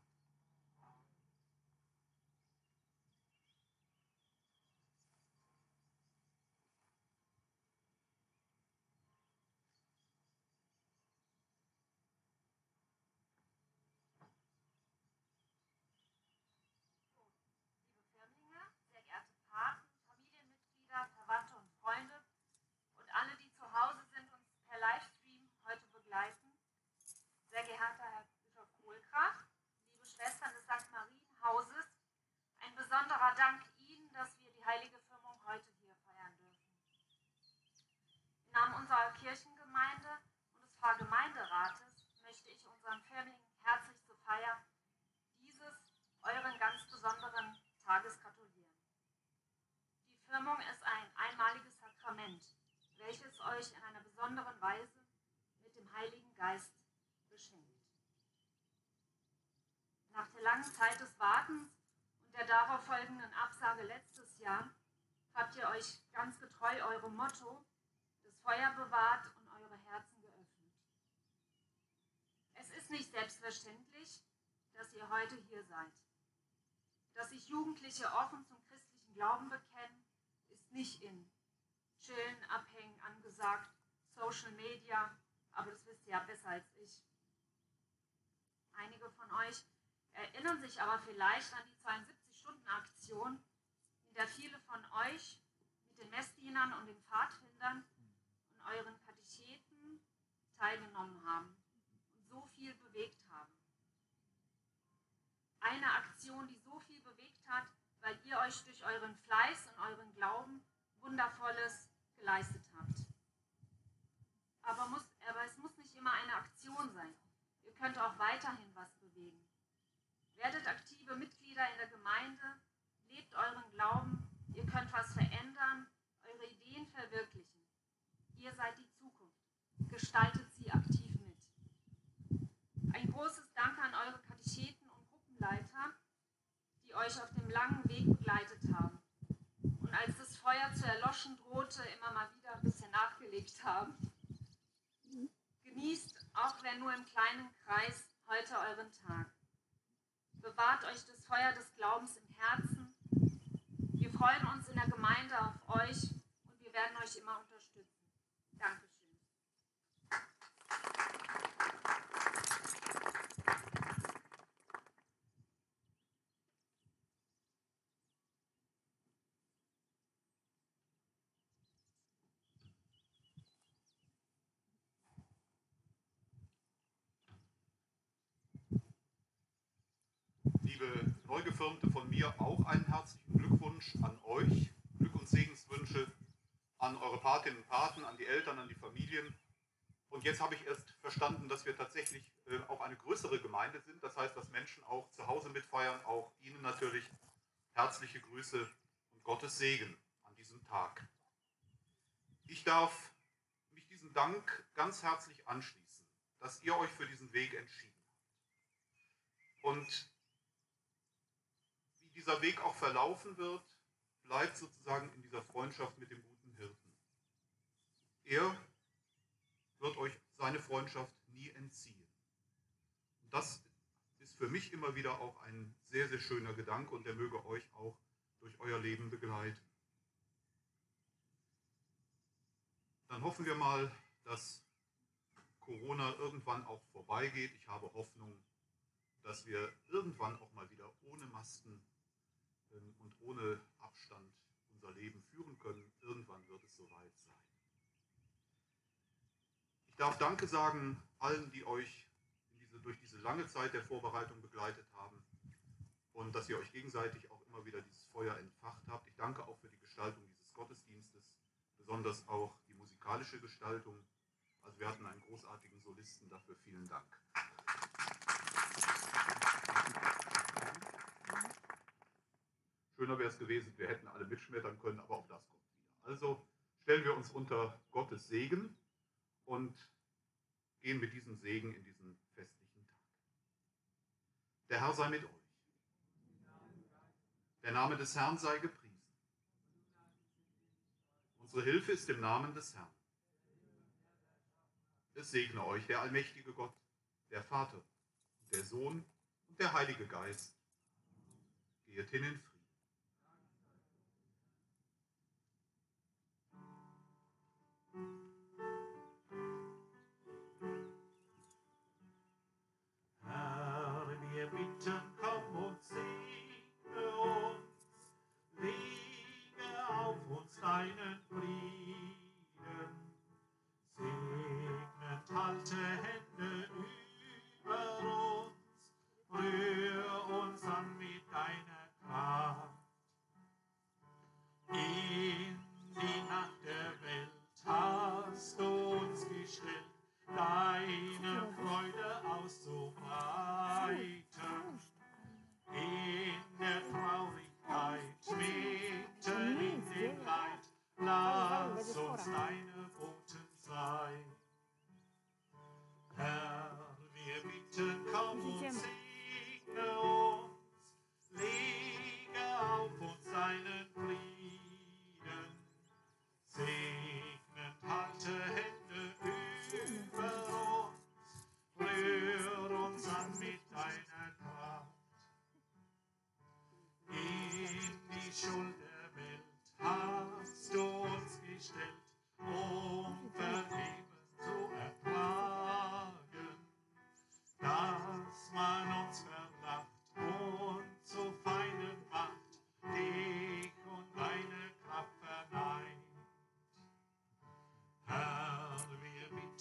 liebe Firmlinge, sehr geehrte Paten, Familienmitglieder, Verwandte und Freunde und alle, die zu Hause sind und uns per Livestream heute begleiten. Sehr geehrter Herr Bischof Kohlkrach, liebe Schwestern des St. Marienhauses, ein besonderer Dank Ihnen, dass wir die heilige Firmung heute hier feiern dürfen. Im Namen unserer Kirchengemeinde und des Pfarrgemeinderates möchte ich unseren Firmlingen herzlich zur Feier dieses euren ganz besonderen Tages gratulieren. Die Firmung ist ein einmaliges Sakrament, welches euch in einer besonderen Weise mit dem Heiligen Geist beschenkt. Nach der langen Zeit des Wartens und der darauf folgenden Absage letztes Jahr habt ihr euch ganz getreu eurem Motto, das Feuer bewahrt und eure Herzen geöffnet. Es ist nicht selbstverständlich, dass ihr heute hier seid. Dass sich Jugendliche offen zum christlichen Glauben bekennen, ist nicht in Chillen, Abhängen angesagt, Social Media, aber das wisst ihr ja besser als ich. Einige von euch erinnern sich aber vielleicht an die 72-Stunden-Aktion, in der viele von euch mit den Messdienern und den Pfadfindern und euren Katecheten teilgenommen haben so viel bewegt haben. Eine Aktion, die so viel bewegt hat, weil ihr euch durch euren Fleiß und euren Glauben Wundervolles geleistet habt. Aber, muss, aber es muss nicht immer eine Aktion sein. Ihr könnt auch weiterhin was bewegen. Werdet aktive Mitglieder in der Gemeinde, lebt euren Glauben, ihr könnt was verändern, eure Ideen verwirklichen. Ihr seid die Zukunft. Gestaltet sie aktiv. Ein großes Dank an eure Katecheten und Gruppenleiter, die euch auf dem langen Weg begleitet haben und als das Feuer zu erloschen drohte, immer mal wieder ein bisschen nachgelegt haben. Genießt, auch wenn nur im kleinen Kreis, heute euren Tag. Bewahrt euch das Feuer des Glaubens im Herzen. Wir freuen uns in der Gemeinde auf euch und wir werden euch immer unterstützen. Liebe Neugefirmte, von mir auch einen herzlichen Glückwunsch an euch. Glück und Segenswünsche an eure Patinnen und Paten, an die Eltern, an die Familien. Und jetzt habe ich erst verstanden, dass wir tatsächlich äh, auch eine größere Gemeinde sind. Das heißt, dass Menschen auch zu Hause mitfeiern. Auch Ihnen natürlich herzliche Grüße und Gottes Segen an diesem Tag. Ich darf mich diesem Dank ganz herzlich anschließen, dass ihr euch für diesen Weg entschieden habt. Und dieser Weg auch verlaufen wird, bleibt sozusagen in dieser Freundschaft mit dem guten Hirten. Er wird euch seine Freundschaft nie entziehen. Und das ist für mich immer wieder auch ein sehr, sehr schöner Gedanke und der möge euch auch durch euer Leben begleiten. Dann hoffen wir mal, dass Corona irgendwann auch vorbeigeht. Ich habe Hoffnung, dass wir irgendwann auch mal wieder ohne Masken und ohne Abstand unser Leben führen können. Irgendwann wird es soweit sein. Ich darf Danke sagen allen, die euch diese, durch diese lange Zeit der Vorbereitung begleitet haben und dass ihr euch gegenseitig auch immer wieder dieses Feuer entfacht habt. Ich danke auch für die Gestaltung dieses Gottesdienstes, besonders auch die musikalische Gestaltung. Also wir hatten einen großartigen Solisten, dafür vielen Dank. Schöner wäre es gewesen, wir hätten alle mitschmettern können, aber auch das kommt wieder. Also stellen wir uns unter Gottes Segen und gehen mit diesem Segen in diesen festlichen Tag. Der Herr sei mit euch. Der Name des Herrn sei gepriesen. Unsere Hilfe ist im Namen des Herrn. Es segne euch der allmächtige Gott, der Vater, der Sohn und der Heilige Geist. Geht hin in Frieden.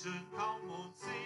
全靠我自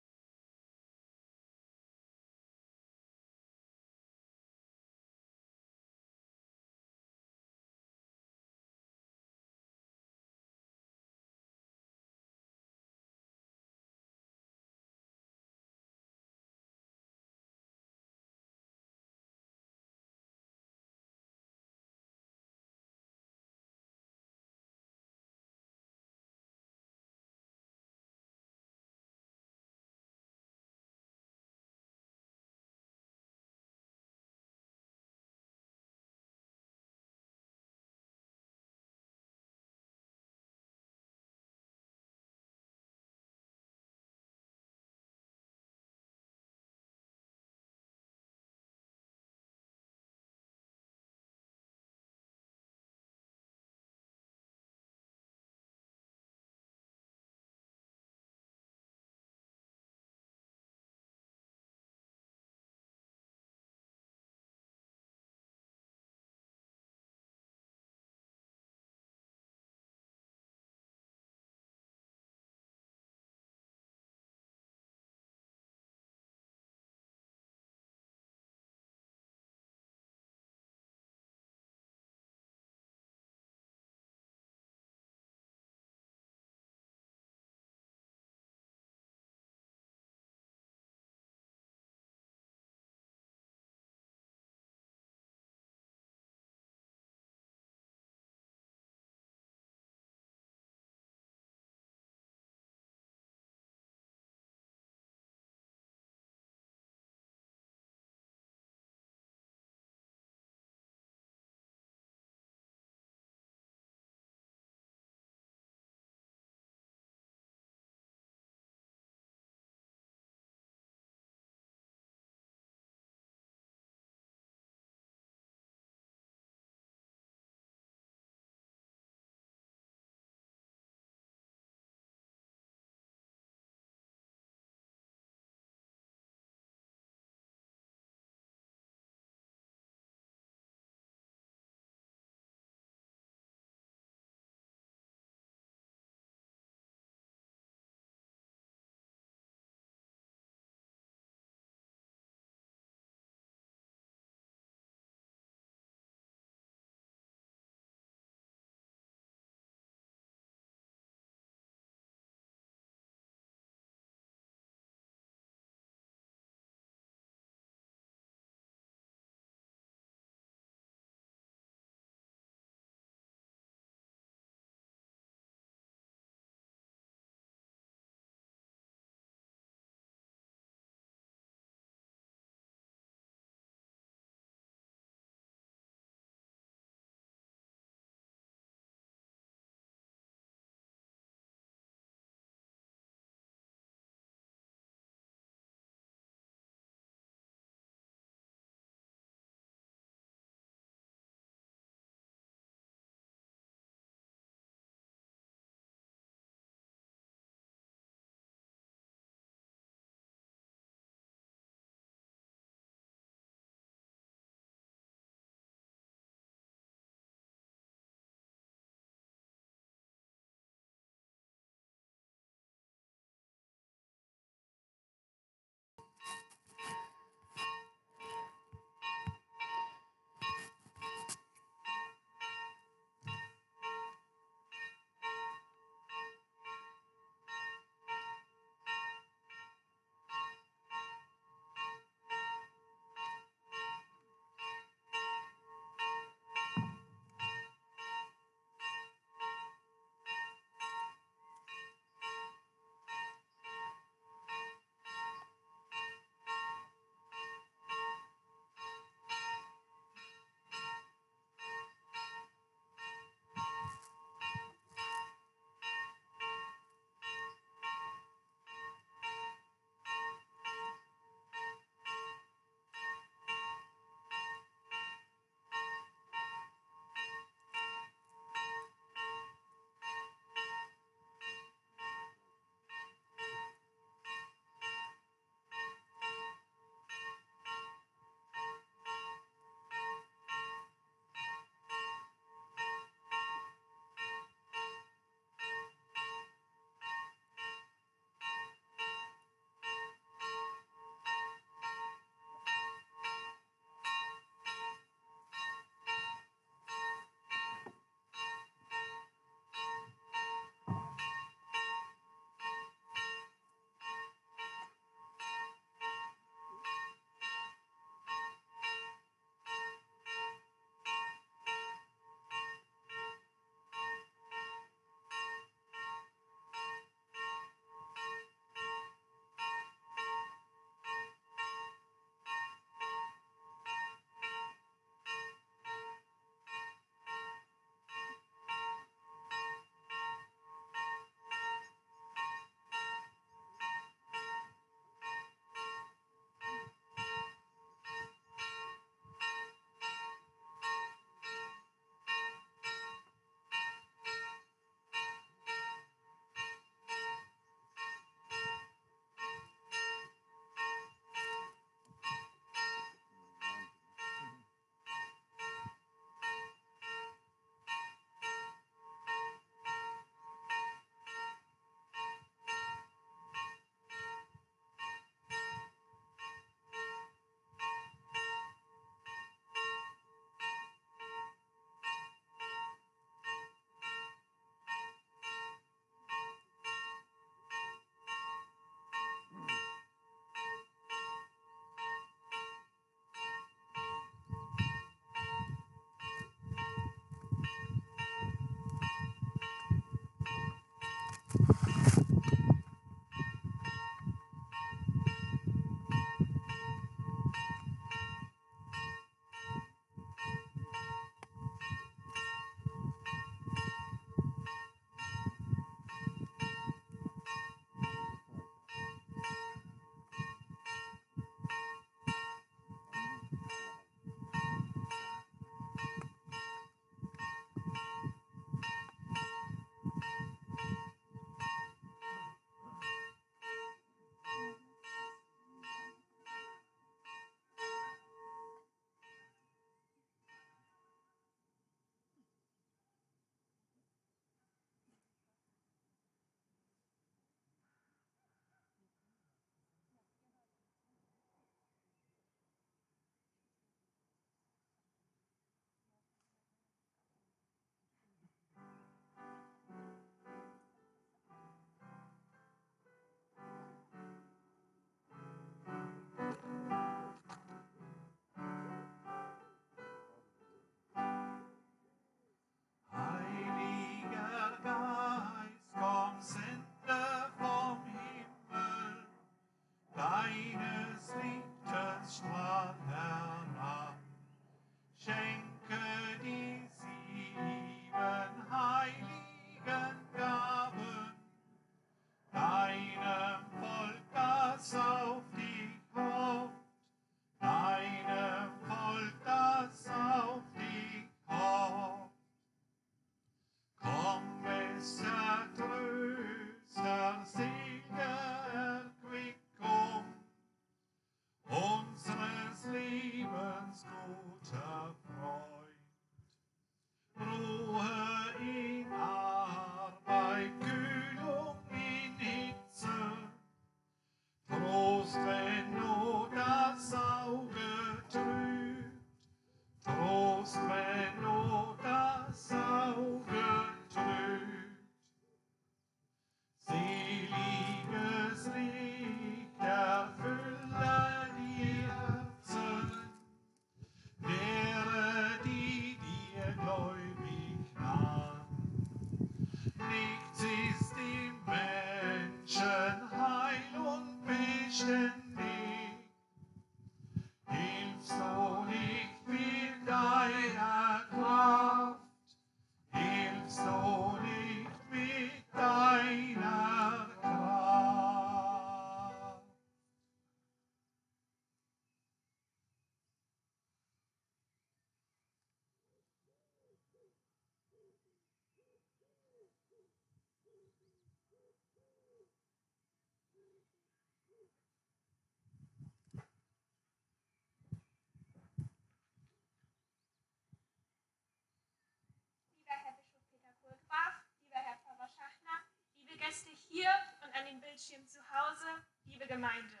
Bildschirm zu Hause, liebe Gemeinde.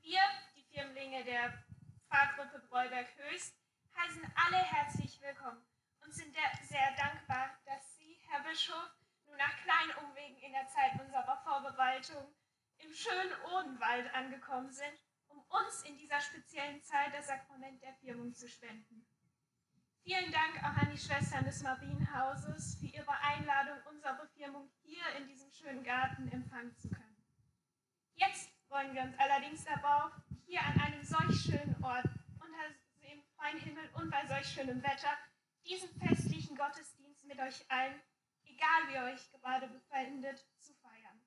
Wir, die Firmlinge der Pfarrgruppe Breuberg Höchst, heißen alle herzlich willkommen und sind sehr dankbar, dass Sie, Herr Bischof, nur nach kleinen Umwegen in der Zeit unserer Vorbereitung im schönen Odenwald angekommen sind, um uns in dieser speziellen Zeit das Sakrament der Firmung zu spenden. Vielen Dank auch an die Schwestern des Marienhauses für ihre Einladung, unsere Firmung hier in diesem schönen Garten empfangen zu freuen wir uns allerdings darauf, hier an einem solch schönen Ort, unter dem freien Himmel und bei solch schönem Wetter, diesen festlichen Gottesdienst mit euch allen, egal wie ihr euch gerade befindet, zu feiern.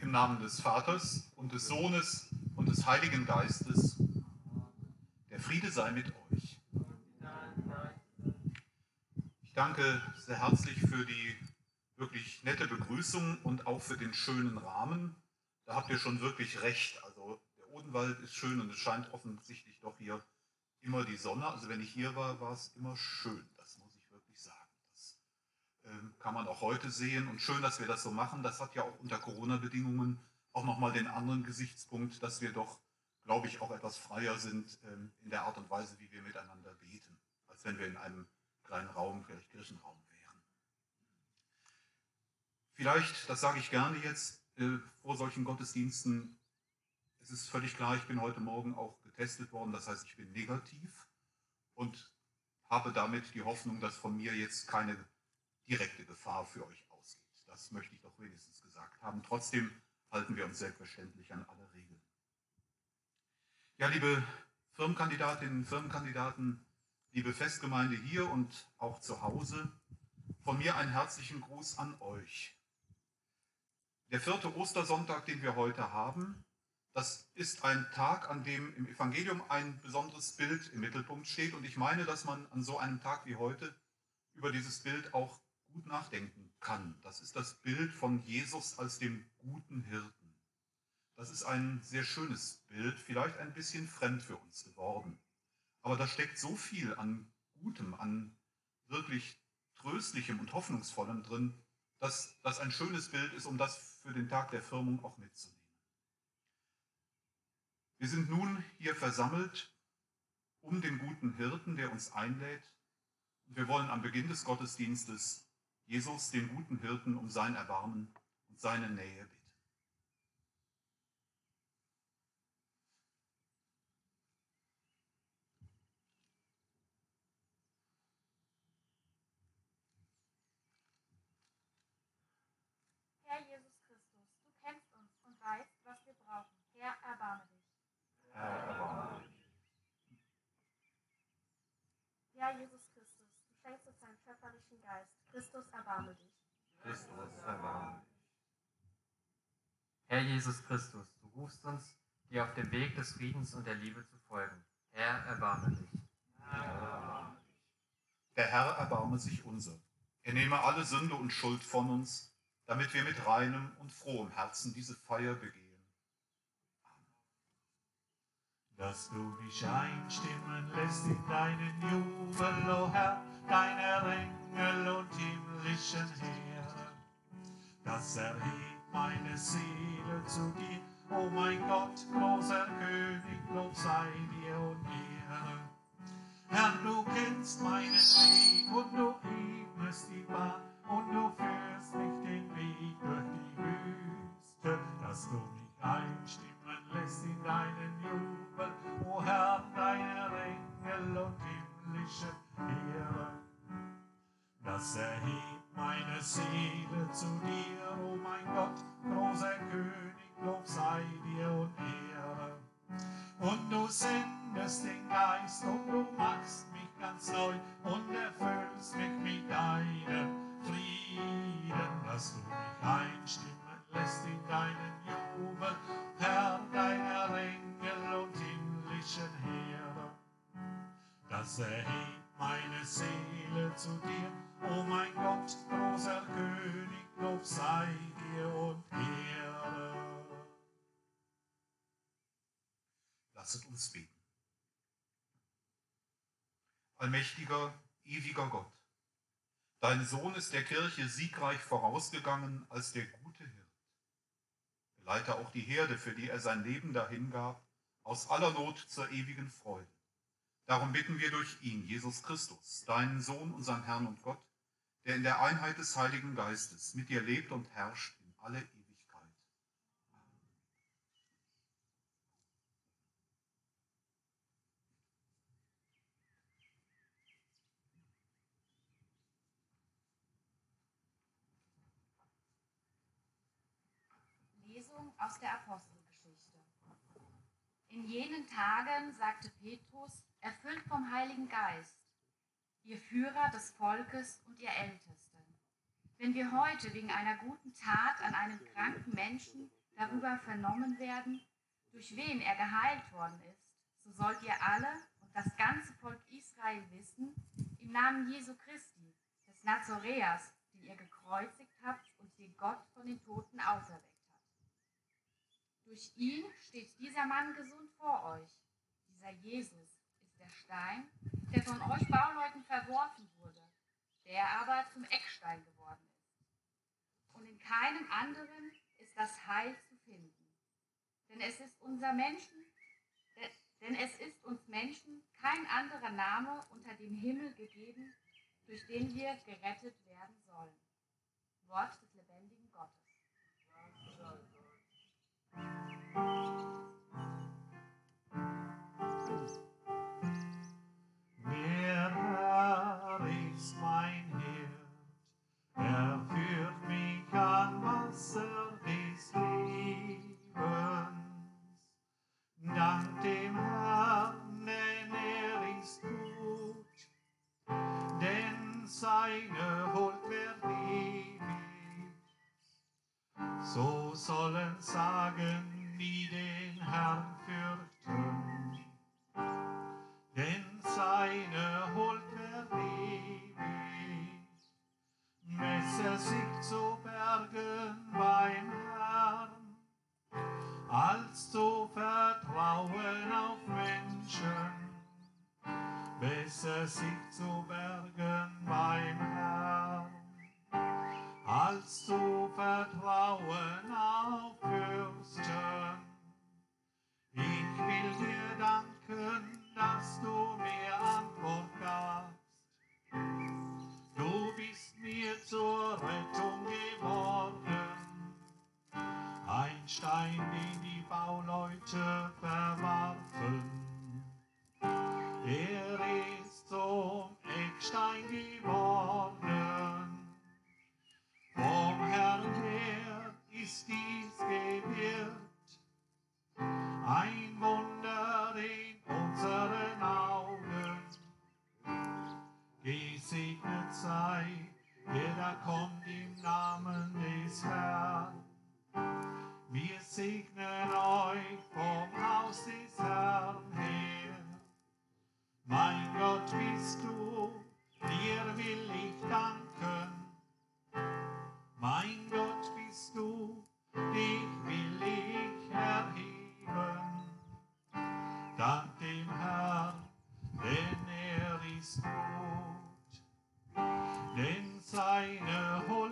Im Namen des Vaters und des Sohnes und des Heiligen Geistes, der Friede sei mit euch. Ich danke sehr herzlich für die wirklich nette Begrüßung und auch für den schönen Rahmen. Da habt ihr schon wirklich recht. Also der Odenwald ist schön und es scheint offensichtlich doch hier immer die Sonne. Also wenn ich hier war, war es immer schön. Das muss ich wirklich sagen. Das ähm, kann man auch heute sehen. Und schön, dass wir das so machen. Das hat ja auch unter Corona-Bedingungen auch nochmal den anderen Gesichtspunkt, dass wir doch, glaube ich, auch etwas freier sind ähm, in der Art und Weise, wie wir miteinander beten, als wenn wir in einem kleinen Raum, vielleicht Kirchenraum wären. Vielleicht, das sage ich gerne jetzt, äh, vor solchen Gottesdiensten, es ist völlig klar, ich bin heute Morgen auch getestet worden, das heißt, ich bin negativ und habe damit die Hoffnung, dass von mir jetzt keine direkte Gefahr für euch ausgeht. Das möchte ich doch wenigstens gesagt haben. Trotzdem halten wir uns selbstverständlich an alle Regeln. Ja, liebe Firmenkandidatinnen, Firmenkandidaten, liebe Festgemeinde hier und auch zu Hause, von mir einen herzlichen Gruß an euch. Der vierte Ostersonntag, den wir heute haben, das ist ein Tag, an dem im Evangelium ein besonderes Bild im Mittelpunkt steht. Und ich meine, dass man an so einem Tag wie heute über dieses Bild auch gut nachdenken kann. Das ist das Bild von Jesus als dem guten Hirten. Das ist ein sehr schönes Bild, vielleicht ein bisschen fremd für uns geworden. Aber da steckt so viel an Gutem, an wirklich Tröstlichem und Hoffnungsvollem drin, dass das ein schönes Bild ist, um das für den Tag der Firmung auch mitzunehmen. Wir sind nun hier versammelt um den guten Hirten, der uns einlädt. Und wir wollen am Beginn des Gottesdienstes Jesus, den guten Hirten, um sein Erbarmen und seine Nähe bitten. Herr Jesus Christus, du kennst uns und weißt, was wir brauchen. Herr, erbarme dich. Herr, erbarme dich. Herr Jesus Christus, du schenkst uns deinen schöpferlichen Geist. Christus, erbarme dich. Christus, erbarme dich. Herr Jesus Christus, du rufst uns, dir auf dem Weg des Friedens und der Liebe zu folgen. Herr, erbarme dich. Der Herr erbarme sich unser. Er nehme alle Sünde und Schuld von uns, damit wir mit reinem und frohem Herzen diese Feier begehen. Dass du mich einstimmen lässt in deinen Jubel, o oh Herr, deiner Engel und himmlischen Heere. Das erhebt meine Seele zu dir, o oh mein Gott, großer König, Lob sei dir und Ehre. Herr, du kennst meinen Weg und du ebnest die Bahn und du führst mich den Weg durch die Wüste, dass du mich einstimmen lässt in deinen Jubel, o Herr, deiner Engel und himmlischen Ehre. Das erhebt meine Seele zu dir, o mein Gott, großer König, Lob sei dir und Ehre. Und du sendest den Geist und du machst mich ganz neu und erfüllst mich mit deinem Frieden, dass du mich einstimmen lässt in deinen Jubel, Herr, deiner Engel und himmlischen Heere. Das erhebt meine Seele zu dir, o mein Gott, großer König, Lob sei dir und Ehre. Lasset uns beten. Allmächtiger, ewiger Gott. Dein Sohn ist der Kirche siegreich vorausgegangen als der gute Hirt. Geleite auch die Herde, für die er sein Leben dahingab, aus aller Not zur ewigen Freude. Darum bitten wir durch ihn, Jesus Christus, deinen Sohn, unseren Herrn und Gott, der in der Einheit des Heiligen Geistes mit dir lebt und herrscht in alle Ewigkeit. Aus der Apostelgeschichte. In jenen Tagen sagte Petrus, erfüllt vom Heiligen Geist, ihr Führer des Volkes und ihr Ältesten, wenn wir heute wegen einer guten Tat an einem kranken Menschen darüber vernommen werden, durch wen er geheilt worden ist, so sollt ihr alle und das ganze Volk Israel wissen, im Namen Jesu Christi, des Nazoräers, den ihr gekreuzigt habt und den Gott von den Toten auferweckt. Durch ihn steht dieser Mann gesund vor euch. Dieser Jesus ist der Stein, der von euch Bauleuten verworfen wurde, der aber zum Eckstein geworden ist. Und in keinem anderen ist das Heil zu finden. Denn es ist unser Menschen, denn es ist uns Menschen kein anderer Name unter dem Himmel gegeben, durch den wir gerettet werden sollen. Wort des lebendigen Thank you. Sollen sagen, die den Herrn fürchten, denn seine Huld wird ewig. Messer sich zu bergen beim Herrn, als zu vertrauen auf Menschen. Besser sich zu bergen beim Herrn, als zu vertrauen auf. Ich will dir danken, dass du mir Antwort gabst. Du bist mir zur Rettung geworden. Ein Stein, den die Bauleute verwarfen. Er ist zum Eckstein geworden. Vom Herrn her ist dies gewirkt. Ein Wunder in unseren Augen. Gesegnet sei, der da kommt im Namen des Herrn. Wir segnen euch vom Haus des Herrn her. Mein Gott bist du, dir will ich danken. Mein Gott bist du, dich will ich erheben. Dank dem Herrn, denn er ist gut, denn seine Huld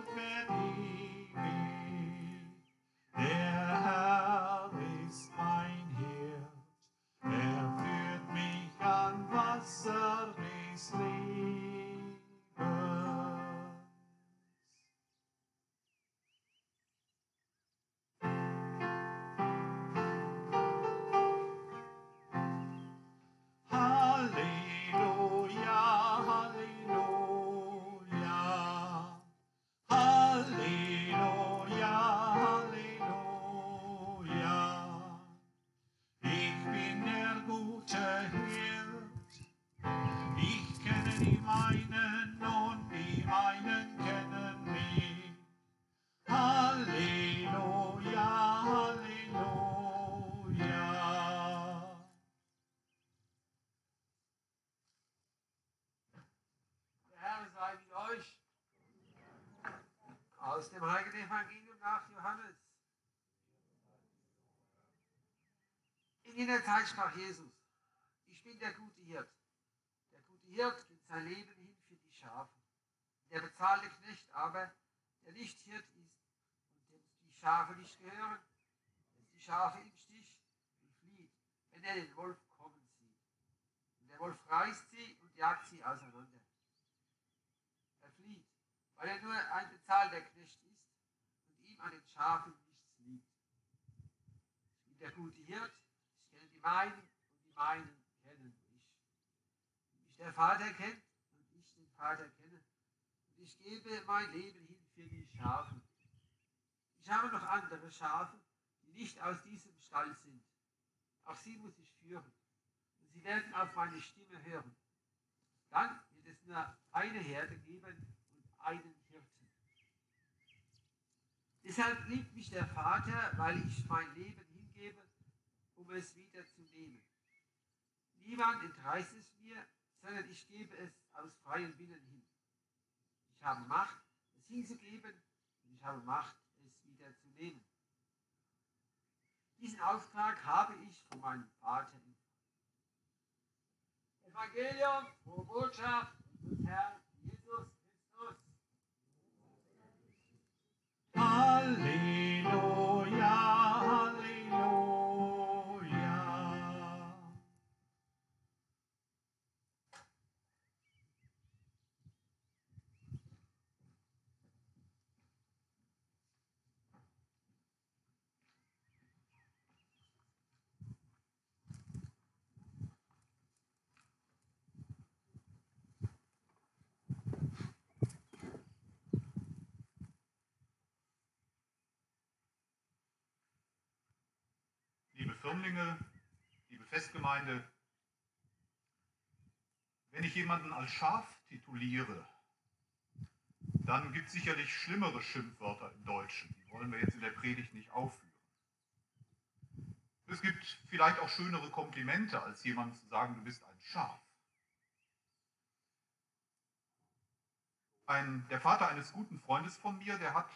Aus dem Heiligen Evangelium nach Johannes. In jener Zeit sprach Jesus, ich bin der gute Hirt. Der gute Hirt gibt sein Leben hin für Schafe. Der bezahlte Knecht aber, der nicht Hirt ist und dem die Schafe nicht gehören, lässt die Schafe im Stich und flieht, wenn er den Wolf kommen sieht. Und der Wolf reißt sie und jagt sie auseinander. Weil er nur ein bezahlter Knecht ist und ihm an den Schafen nichts liegt. Ich bin der gute Hirt, ich kenne die meinen und die meinen kennen mich. Wie mich der Vater kennt und ich den Vater kenne. Und ich gebe mein Leben hin für die Schafe. Ich habe noch andere Schafe, die nicht aus diesem Stall sind. Auch sie muss ich führen. Und sie werden auf meine Stimme hören. Dann wird es nur eine Herde geben und einen Hirten. Deshalb liebt mich der Vater, weil ich mein Leben hingebe, um es wieder zu nehmen. Niemand entreißt es mir, sondern ich gebe es aus freiem Willen hin. Ich habe Macht, es hinzugeben, und ich habe Macht, es wieder zu nehmen. Diesen Auftrag habe ich von meinem Vater. Evangelium, frohe Botschaft unseres Herrn Jesus Christus. Halleluja, Firmlinge, liebe Festgemeinde, wenn ich jemanden als Schaf tituliere, dann gibt es sicherlich schlimmere Schimpfwörter im Deutschen. Die wollen wir jetzt in der Predigt nicht aufführen. Es gibt vielleicht auch schönere Komplimente, als jemand zu sagen, du bist ein Schaf. Ein, der Vater eines guten Freundes von mir, der hat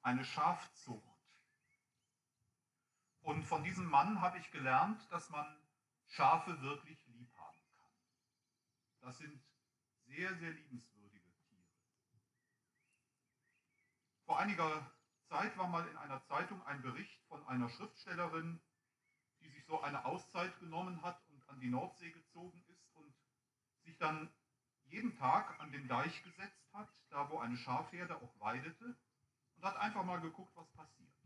eine Schafzucht. Und von diesem Mann habe ich gelernt, dass man Schafe wirklich lieb haben kann. Das sind sehr, sehr liebenswürdige Tiere. Vor einiger Zeit war mal in einer Zeitung ein Bericht von einer Schriftstellerin, die sich so eine Auszeit genommen hat und an die Nordsee gezogen ist und sich dann jeden Tag an den Deich gesetzt hat, da wo eine Schafherde auch weidete, und hat einfach mal geguckt, was passiert.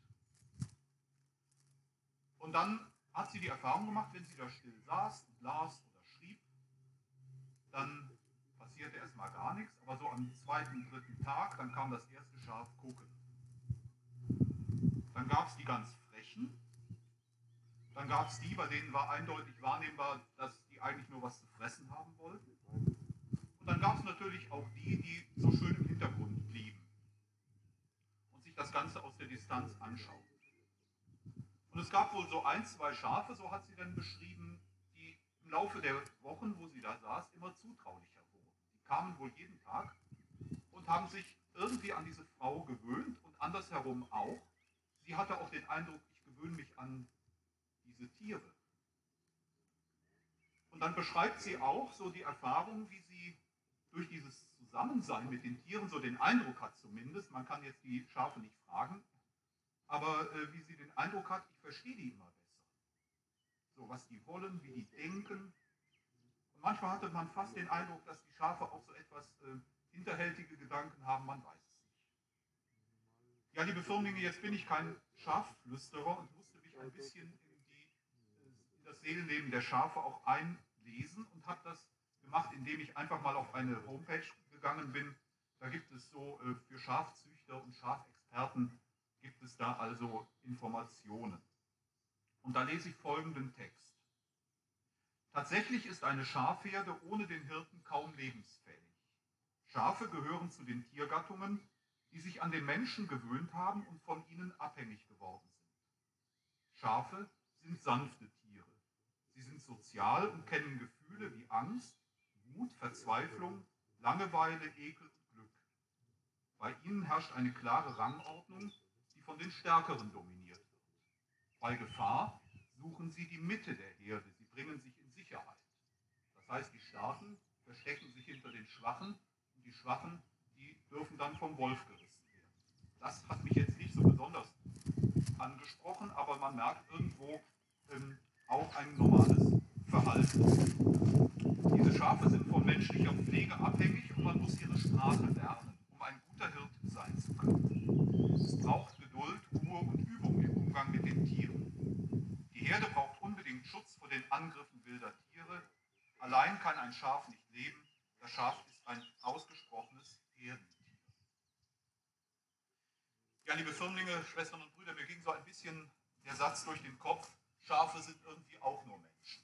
Und dann hat sie die Erfahrung gemacht, wenn sie da still saß und las oder schrieb, dann passierte erstmal gar nichts, aber so am zweiten, dritten Tag, dann kam das erste Schaf gucken. Dann gab es die ganz frechen, dann gab es die, bei denen war eindeutig wahrnehmbar, dass die eigentlich nur was zu fressen haben wollten. Und dann gab es natürlich auch die, die so schön im Hintergrund blieben und sich das Ganze aus der Distanz anschauten. Und es gab wohl so ein, zwei Schafe, so hat sie dann beschrieben, die im Laufe der Wochen, wo sie da saß, immer zutraulicher wurden. Die kamen wohl jeden Tag und haben sich irgendwie an diese Frau gewöhnt und andersherum auch. Sie hatte auch den Eindruck, ich gewöhne mich an diese Tiere. Und dann beschreibt sie auch so die Erfahrung, wie sie durch dieses Zusammensein mit den Tieren so den Eindruck hat zumindest, man kann jetzt die Schafe nicht fragen, aber äh, wie sie den Eindruck hat, ich verstehe die immer besser. So, was die wollen, wie die denken. Und manchmal hatte man fast den Eindruck, dass die Schafe auch so etwas äh, hinterhältige Gedanken haben, man weiß es nicht. Ja, liebe Firmlinge, jetzt bin ich kein Schafflüsterer und musste mich ein bisschen in, die, in das Seelenleben der Schafe auch einlesen und habe das gemacht, indem ich einfach mal auf eine Homepage gegangen bin. Da gibt es so äh, für Schafzüchter und Schafexperten gibt es da also Informationen. Und da lese ich folgenden Text. Tatsächlich ist eine Schafherde ohne den Hirten kaum lebensfähig. Schafe gehören zu den Tiergattungen, die sich an den Menschen gewöhnt haben und von ihnen abhängig geworden sind. Schafe sind sanfte Tiere. Sie sind sozial und kennen Gefühle wie Angst, Wut, Verzweiflung, Langeweile, Ekel und Glück. Bei ihnen herrscht eine klare Rangordnung, von den Stärkeren dominiert wird. Bei Gefahr suchen sie die Mitte der Herde, sie bringen sich in Sicherheit. Das heißt, die Starken verstecken sich hinter den Schwachen und die Schwachen, die dürfen dann vom Wolf gerissen werden. Das hat mich jetzt nicht so besonders angesprochen, aber man merkt irgendwo ähm, auch ein normales Verhalten. Diese Schafe sind von menschlicher Pflege abhängig und man muss ihre Sprache lernen, um ein guter Hirte sein zu können. Es braucht Ruhe und Übung im Umgang mit den Tieren. Die Herde braucht unbedingt Schutz vor den Angriffen wilder Tiere. Allein kann ein Schaf nicht leben. Das Schaf ist ein ausgesprochenes Herdentier. Ja, liebe Firmlinge, Schwestern und Brüder, mir ging so ein bisschen der Satz durch den Kopf, Schafe sind irgendwie auch nur Menschen.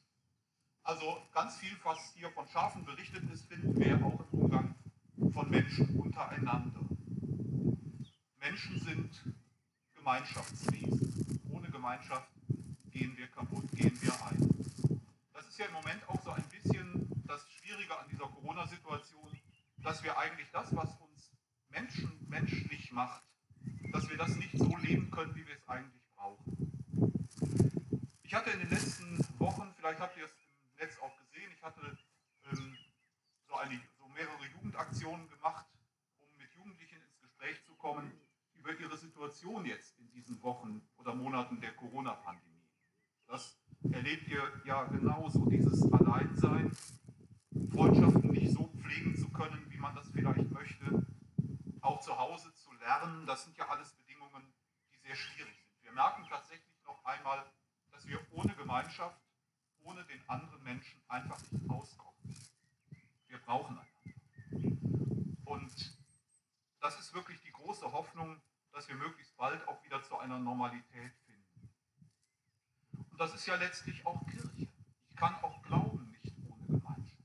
Also ganz viel, was hier von Schafen berichtet ist, finden wir auch im Umgang von Menschen untereinander. Menschen sind Gemeinschaftswesen. Ohne Gemeinschaft gehen wir kaputt, gehen wir ein. Das ist ja im Moment auch so ein bisschen das Schwierige an dieser Corona-Situation, dass wir eigentlich das, was uns Menschen menschlich macht, dass wir das nicht so leben können, wie wir es eigentlich brauchen. Ich hatte in den letzten Wochen, vielleicht habt ihr es im Netz auch gesehen, ich hatte ähm, so, eine, so mehrere Jugendaktionen gemacht, um mit Jugendlichen ins Gespräch zu kommen über ihre Situation jetzt in diesen Wochen oder Monaten der Corona-Pandemie. Das erlebt ihr ja genauso, dieses Alleinsein, Freundschaften nicht so pflegen zu können, wie man das vielleicht möchte, auch zu Hause zu lernen, das sind ja alles Bedingungen, die sehr schwierig sind. Wir merken tatsächlich noch einmal, dass wir ohne Gemeinschaft, ohne den anderen Menschen einfach nicht auskommen. Wir brauchen einander. Und das ist wirklich die große Hoffnung, dass wir möglichst bald auch wieder zu einer Normalität finden. Und das ist ja letztlich auch Kirche. Ich kann auch Glauben nicht ohne Gemeinschaft.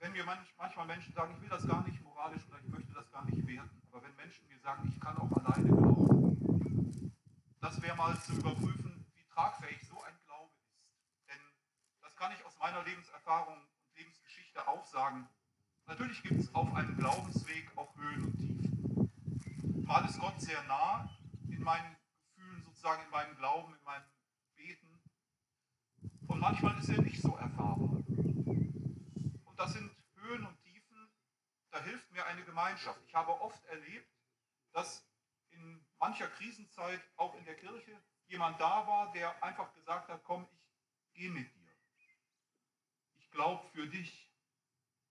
Wenn mir manchmal Menschen sagen, ich will das gar nicht moralisch oder ich möchte das gar nicht werten, aber wenn Menschen mir sagen, ich kann auch alleine glauben, das wäre mal zu überprüfen, wie tragfähig so ein Glaube ist. Denn das kann ich aus meiner Lebenserfahrung und Lebensgeschichte auch sagen. Natürlich gibt es auf einem Glaubensweg auch Höhen und Tiefen. Mal ist Gott sehr nah in meinen Gefühlen, sozusagen in meinem Glauben, in meinem Beten. Und manchmal ist er nicht so erfahrbar. Und das sind Höhen und Tiefen, da hilft mir eine Gemeinschaft. Ich habe oft erlebt, dass in mancher Krisenzeit, auch in der Kirche, jemand da war, der einfach gesagt hat, komm, ich gehe mit dir. Ich glaube für dich.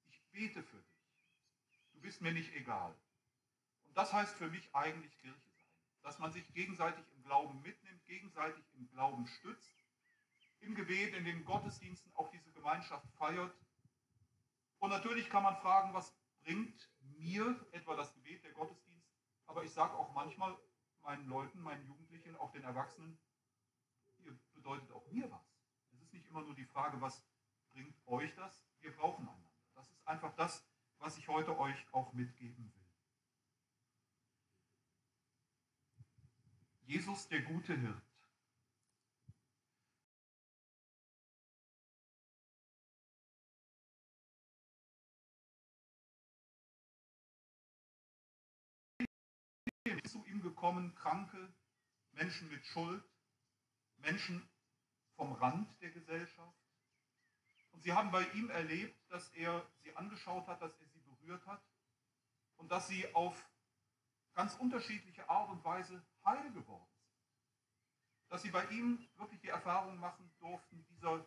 Ich bete für dich. Du bist mir nicht egal. Das heißt für mich eigentlich Kirche sein. Dass man sich gegenseitig im Glauben mitnimmt, gegenseitig im Glauben stützt, im Gebet, in den Gottesdiensten auch diese Gemeinschaft feiert. Und natürlich kann man fragen, was bringt mir etwa das Gebet, der Gottesdienst, aber ich sage auch manchmal meinen Leuten, meinen Jugendlichen, auch den Erwachsenen, ihr bedeutet auch mir was. Es ist nicht immer nur die Frage, was bringt euch das, wir brauchen einander. Das ist einfach das, was ich heute euch auch mitgeben will. Jesus, der gute Hirt. zu ihm gekommen, Kranke, Menschen mit Schuld, Menschen vom Rand der Gesellschaft. Und sie haben bei ihm erlebt, dass er sie angeschaut hat, dass er sie berührt hat und dass sie auf ganz unterschiedliche Art und Weise heil geworden sind. Dass sie bei ihm wirklich die Erfahrung machen durften, dieser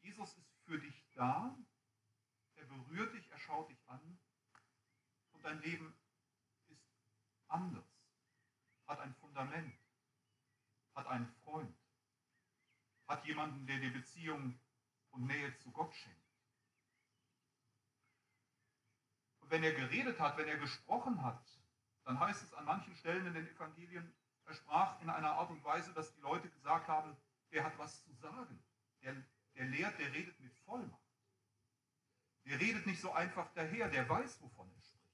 Jesus ist für dich da, er berührt dich, er schaut dich an und dein Leben ist anders, hat ein Fundament, hat einen Freund, hat jemanden, der dir Beziehung und Nähe zu Gott schenkt. Und wenn er geredet hat, wenn er gesprochen hat, dann heißt es an manchen Stellen in den Evangelien, er sprach in einer Art und Weise, dass die Leute gesagt haben, der hat was zu sagen. Der, der lehrt, der redet mit Vollmacht. Der redet nicht so einfach daher, der weiß, wovon er spricht.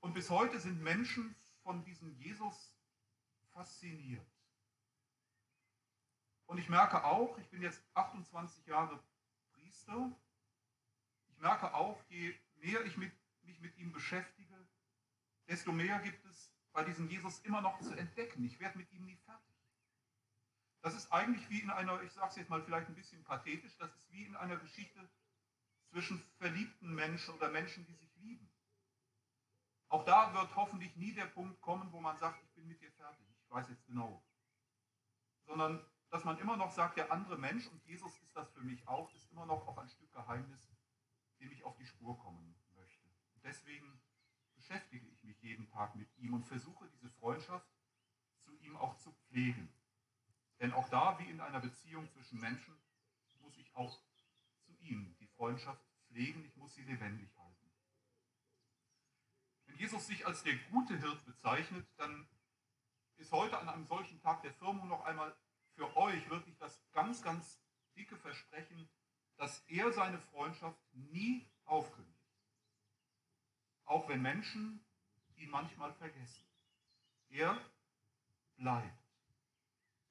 Und bis heute sind Menschen von diesem Jesus fasziniert. Und ich merke auch, ich bin jetzt 28 Jahre Priester, ich merke auch, je mehr ich mit, mich mit ihm beschäftige, desto mehr gibt es bei diesem Jesus immer noch zu entdecken. Ich werde mit ihm nie fertig. Das ist eigentlich wie in einer, ich sage es jetzt mal vielleicht ein bisschen pathetisch, das ist wie in einer Geschichte zwischen verliebten Menschen oder Menschen, die sich lieben. Auch da wird hoffentlich nie der Punkt kommen, wo man sagt, ich bin mit dir fertig, ich weiß jetzt genau. Sondern dass man immer noch sagt, der andere Mensch, und Jesus ist das für mich auch, ist immer noch auch ein Stück Geheimnis, dem ich auf die Spur kommen. Und deswegen beschäftige ich mich jeden Tag mit ihm und versuche diese Freundschaft zu ihm auch zu pflegen. Denn auch da, wie in einer Beziehung zwischen Menschen, muss ich auch zu ihm die Freundschaft pflegen, ich muss sie lebendig halten. Wenn Jesus sich als der gute Hirt bezeichnet, dann ist heute an einem solchen Tag der Firmung noch einmal für euch wirklich das ganz, ganz dicke Versprechen, dass er seine Freundschaft nie aufkündigt. Auch wenn Menschen ihn manchmal vergessen. Er bleibt.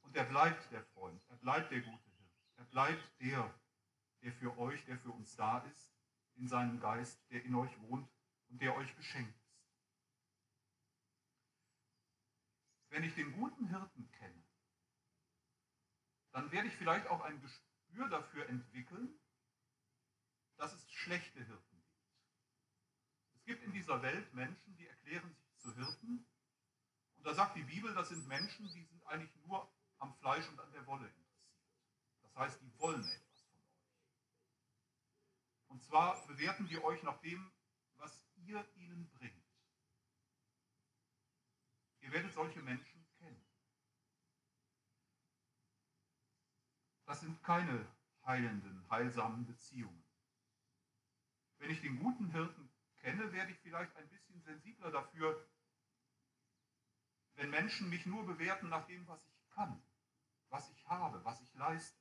Und er bleibt der Freund, er bleibt der gute Hirt, er bleibt der, der für euch, der für uns da ist, in seinem Geist, der in euch wohnt und der euch beschenkt ist. Wenn ich den guten Hirten kenne, dann werde ich vielleicht auch ein Gespür dafür entwickeln, dass es schlechte Hirten. Es gibt in dieser Welt Menschen, die erklären sich zu Hirten. Und da sagt die Bibel, das sind Menschen, die sind eigentlich nur am Fleisch und an der Wolle interessiert. Das heißt, die wollen etwas von euch. Und zwar bewerten die euch nach dem, was ihr ihnen bringt. Ihr werdet solche Menschen kennen. Das sind keine heilenden, heilsamen Beziehungen. Wenn ich den guten Hirten kenne, werde ich vielleicht ein bisschen sensibler dafür, wenn Menschen mich nur bewerten nach dem, was ich kann, was ich habe, was ich leiste,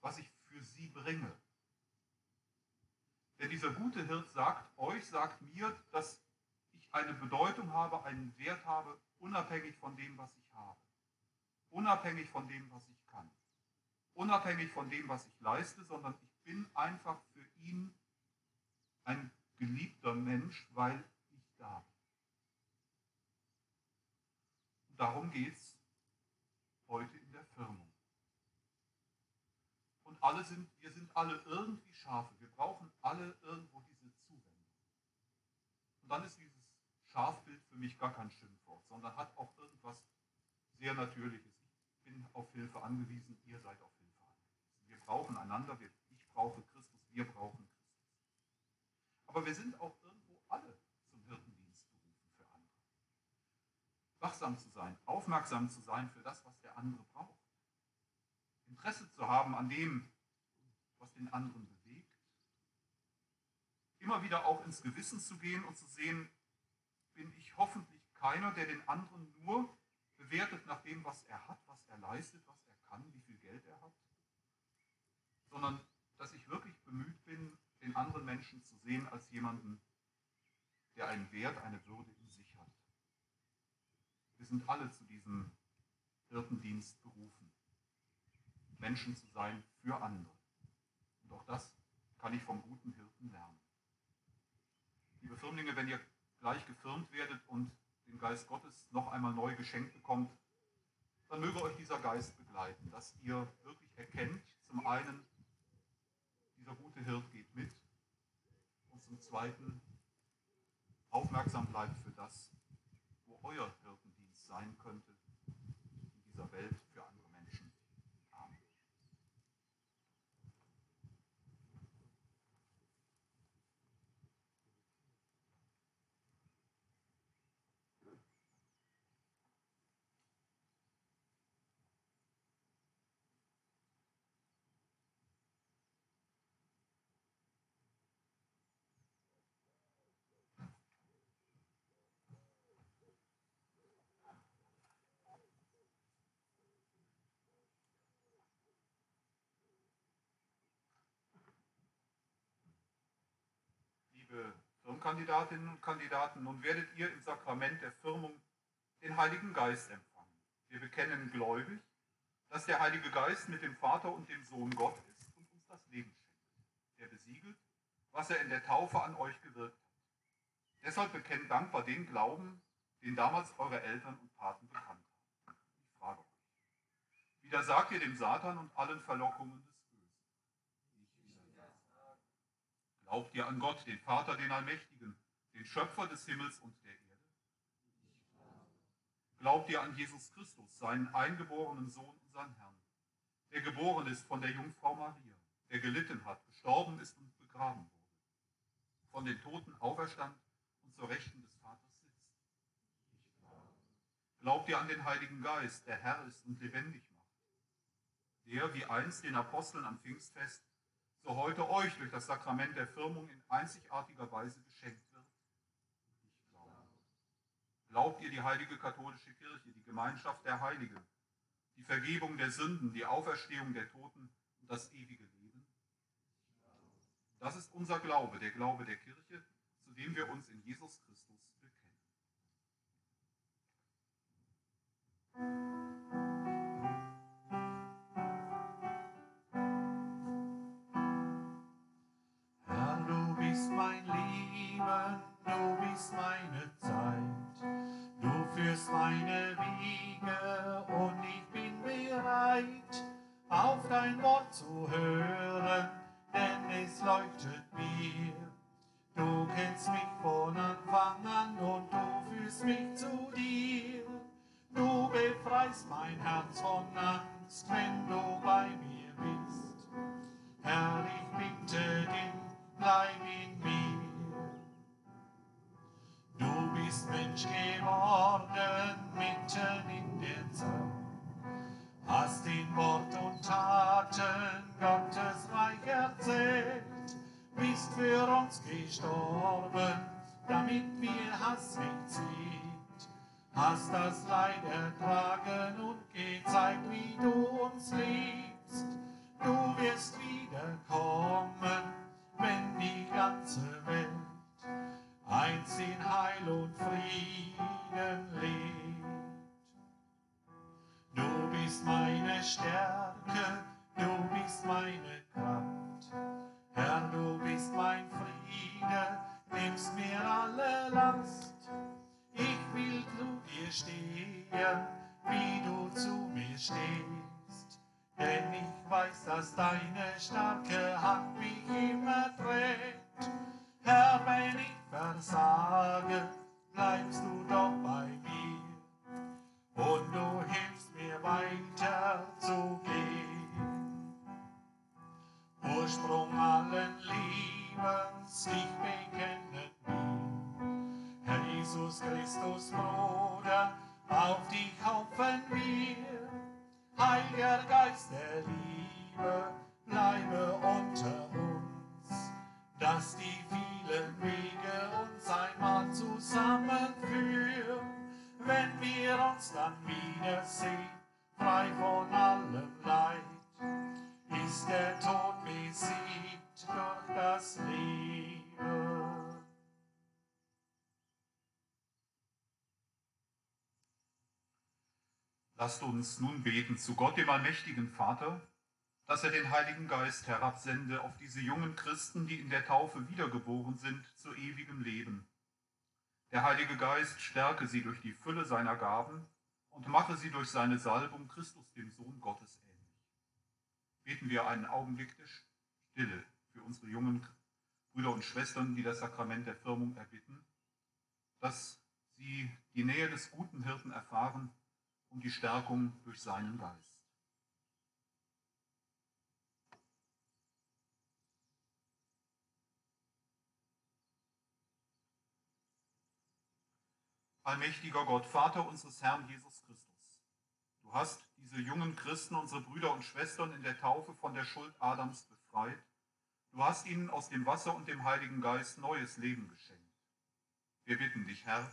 was ich für sie bringe. Denn dieser gute Hirt sagt euch, sagt mir, dass ich eine Bedeutung habe, einen Wert habe, unabhängig von dem, was ich habe. Unabhängig von dem, was ich kann. Unabhängig von dem, was ich leiste, sondern ich bin einfach für ihn ein geliebter Mensch, weil ich da bin. Und darum geht es heute in der Firmung. Und alle sind, wir sind alle irgendwie Schafe. Wir brauchen alle irgendwo diese Zuwendung. Und dann ist dieses Schafbild für mich gar kein Schimpfwort, sondern hat auch irgendwas sehr Natürliches. Ich bin auf Hilfe angewiesen, ihr seid auf Hilfe angewiesen. Wir brauchen einander, ich brauche Christus, wir brauchen Christus. Aber wir sind auch irgendwo alle zum Hirtendienst berufen für andere. Wachsam zu sein, aufmerksam zu sein für das, was der andere braucht. Interesse zu haben an dem, was den anderen bewegt. Immer wieder auch ins Gewissen zu gehen und zu sehen, bin ich hoffentlich keiner, der den anderen nur bewertet nach dem, was er hat, was er leistet, was er kann, wie viel Geld er hat, sondern dass ich wirklich bemüht bin, den anderen Menschen zu sehen als jemanden, der einen Wert, eine Würde in sich hat. Wir sind alle zu diesem Hirtendienst berufen, Menschen zu sein für andere. Und auch das kann ich vom guten Hirten lernen. Liebe Firmlinge, wenn ihr gleich gefirmt werdet und den Geist Gottes noch einmal neu geschenkt bekommt, dann möge euch dieser Geist begleiten, dass ihr wirklich erkennt, zum einen, dieser gute Hirt geht mit und zum zweiten aufmerksam bleibt für das, wo euer Hirtendienst sein könnte in dieser Welt für andere Menschen. Amen. Liebe Firmkandidatinnen und Kandidaten, nun werdet ihr im Sakrament der Firmung den Heiligen Geist empfangen. Wir bekennen gläubig, dass der Heilige Geist mit dem Vater und dem Sohn Gott ist und uns das Leben schenkt. Er besiegelt, was er in der Taufe an euch gewirkt hat. Deshalb bekennt dankbar den Glauben, den damals eure Eltern und Paten bekannt haben. Ich frage euch, widersagt ihr dem Satan und allen Verlockungen des Bösen? Ich widersage. Glaubt ihr an Gott, den Vater, den Allmächtigen, den Schöpfer des Himmels und der Erde? Glaubt ihr an Jesus Christus, seinen eingeborenen Sohn, unseren Herrn, der geboren ist von der Jungfrau Maria, der gelitten hat, gestorben ist und begraben wurde, von den Toten auferstand und zur Rechten des Vaters sitzt? Glaubt ihr an den Heiligen Geist, der Herr ist und lebendig macht, der wie einst den Aposteln am Pfingstfest so heute euch durch das Sakrament der Firmung in einzigartiger Weise geschenkt wird? Ich glaube. Glaubt ihr die heilige katholische Kirche, die Gemeinschaft der Heiligen, die Vergebung der Sünden, die Auferstehung der Toten und das ewige Leben? Das ist unser Glaube, der Glaube der Kirche, zu dem wir uns in Jesus Christus bekennen. Mein Leben, du bist meine Zeit. Du führst meine Wege und ich bin bereit, auf dein Wort zu hören, denn es leuchtet mir. Du kennst mich von Anfang an und du führst mich zu dir. Du befreist mein Herz von Angst, wenn du bei mir bist. Herr, ich bitte dich, bleib in mir. Du bist Mensch geworden, mitten in der Zeit. Hast in Wort und Taten Gottes Reich erzählt. Bist für uns gestorben, damit wir Hass nicht sieht. Hast das Leid ertragen und gezeigt, wie du uns liebst. Du wirst wiederkommen, wenn die ganze Welt eins in Heil und Frieden lebt. Du bist meine Stärke, du bist meine Kraft. Herr, du bist mein Friede, nimmst mir alle Last. Ich will zu dir stehen, wie du zu mir stehst. Denn ich weiß, dass deine starke Hand mich immer trägt. Herr, wenn ich versage, bleibst du doch bei mir. Und du hilfst mir weiter zu gehen. Ursprung allen Lebens, dich bekennen wir. Herr Jesus Christus, Bruder, auf dich hoffen wir. Heiliger Geist der Liebe, bleibe unter uns, dass die vielen Wege uns einmal zusammenführen, wenn wir uns dann wiedersehen, frei von allem Leid ist der Tod besiegt durch das Leben. Lasst uns nun beten zu Gott, dem allmächtigen Vater, dass er den Heiligen Geist herabsende auf diese jungen Christen, die in der Taufe wiedergeboren sind, zu ewigem Leben. Der Heilige Geist stärke sie durch die Fülle seiner Gaben und mache sie durch seine Salbung Christus, dem Sohn Gottes, ähnlich. Beten wir einen Augenblick der Stille für unsere jungen Brüder und Schwestern, die das Sakrament der Firmung erbitten, dass sie die Nähe des guten Hirten erfahren und die Stärkung durch seinen Geist. Allmächtiger Gott, Vater unseres Herrn Jesus Christus, du hast diese jungen Christen, unsere Brüder und Schwestern in der Taufe von der Schuld Adams befreit. Du hast ihnen aus dem Wasser und dem Heiligen Geist neues Leben geschenkt. Wir bitten dich, Herr,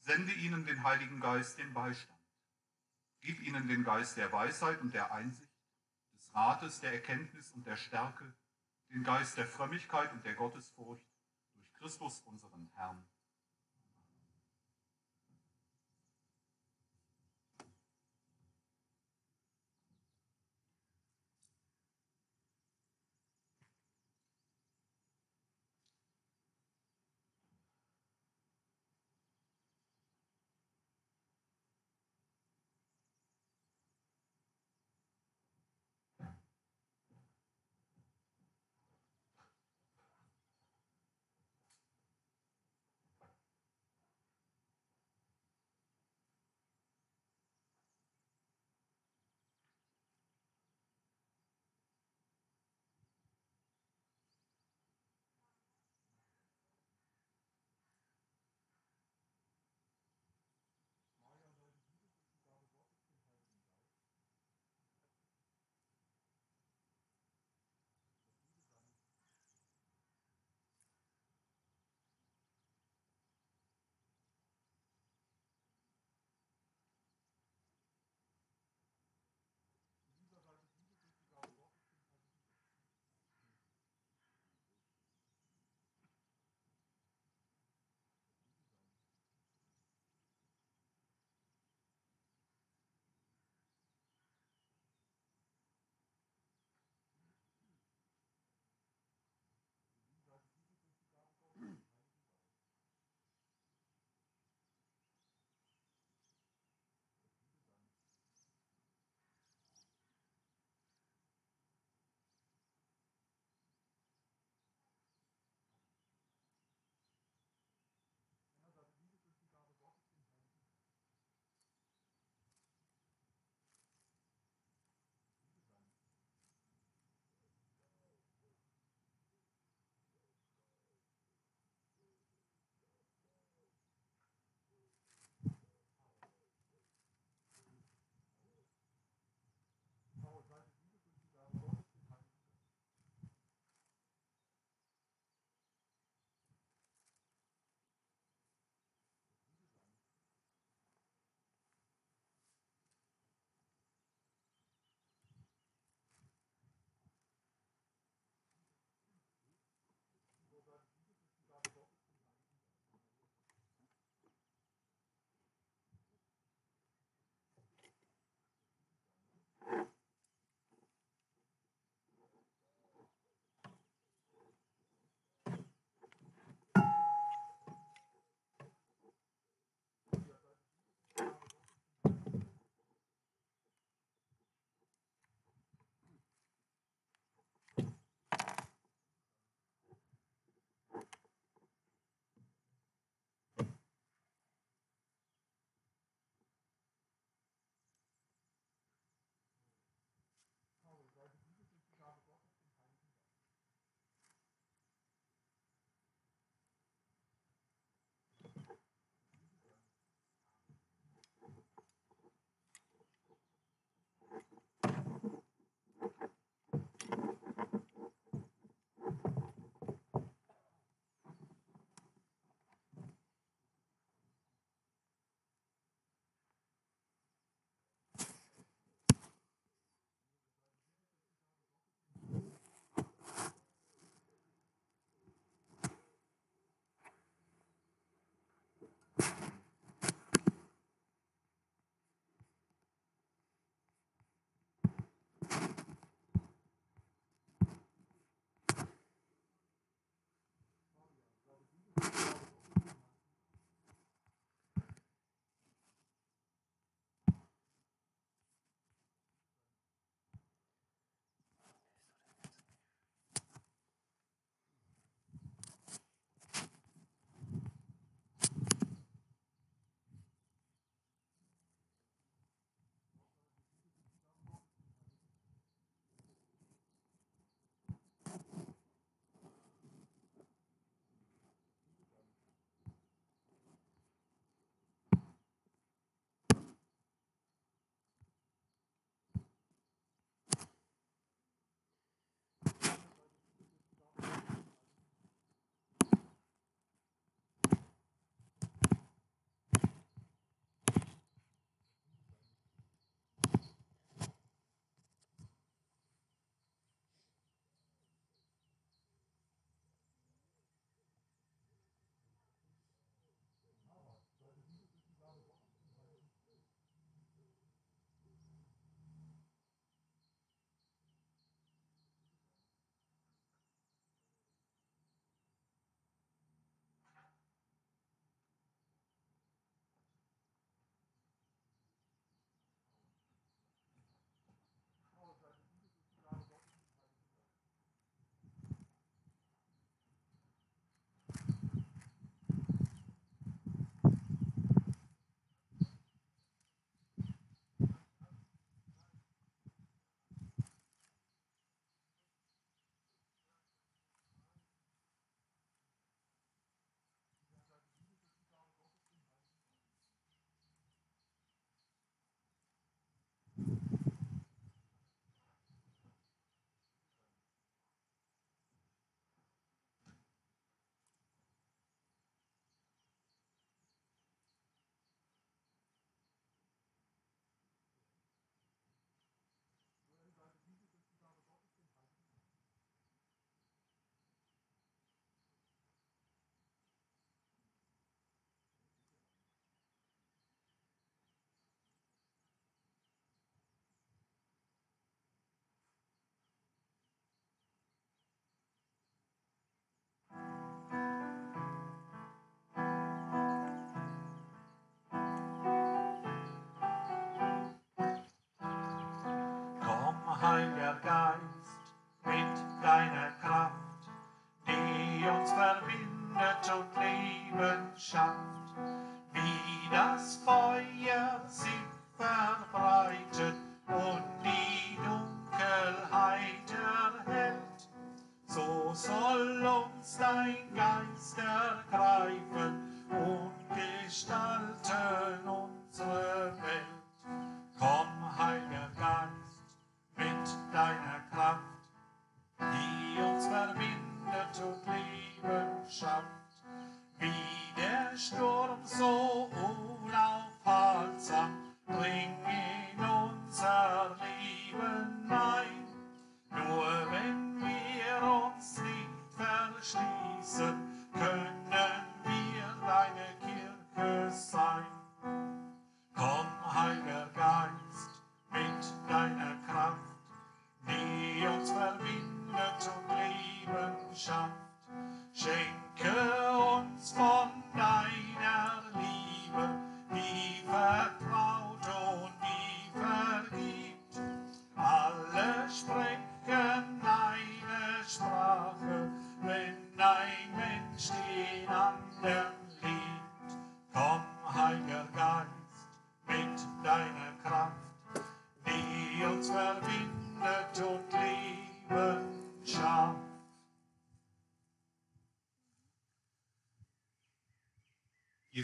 sende ihnen den Heiligen Geist, den Beistand. Gib ihnen den Geist der Weisheit und der Einsicht, des Rates, der Erkenntnis und der Stärke, den Geist der Frömmigkeit und der Gottesfurcht durch Christus unseren Herrn.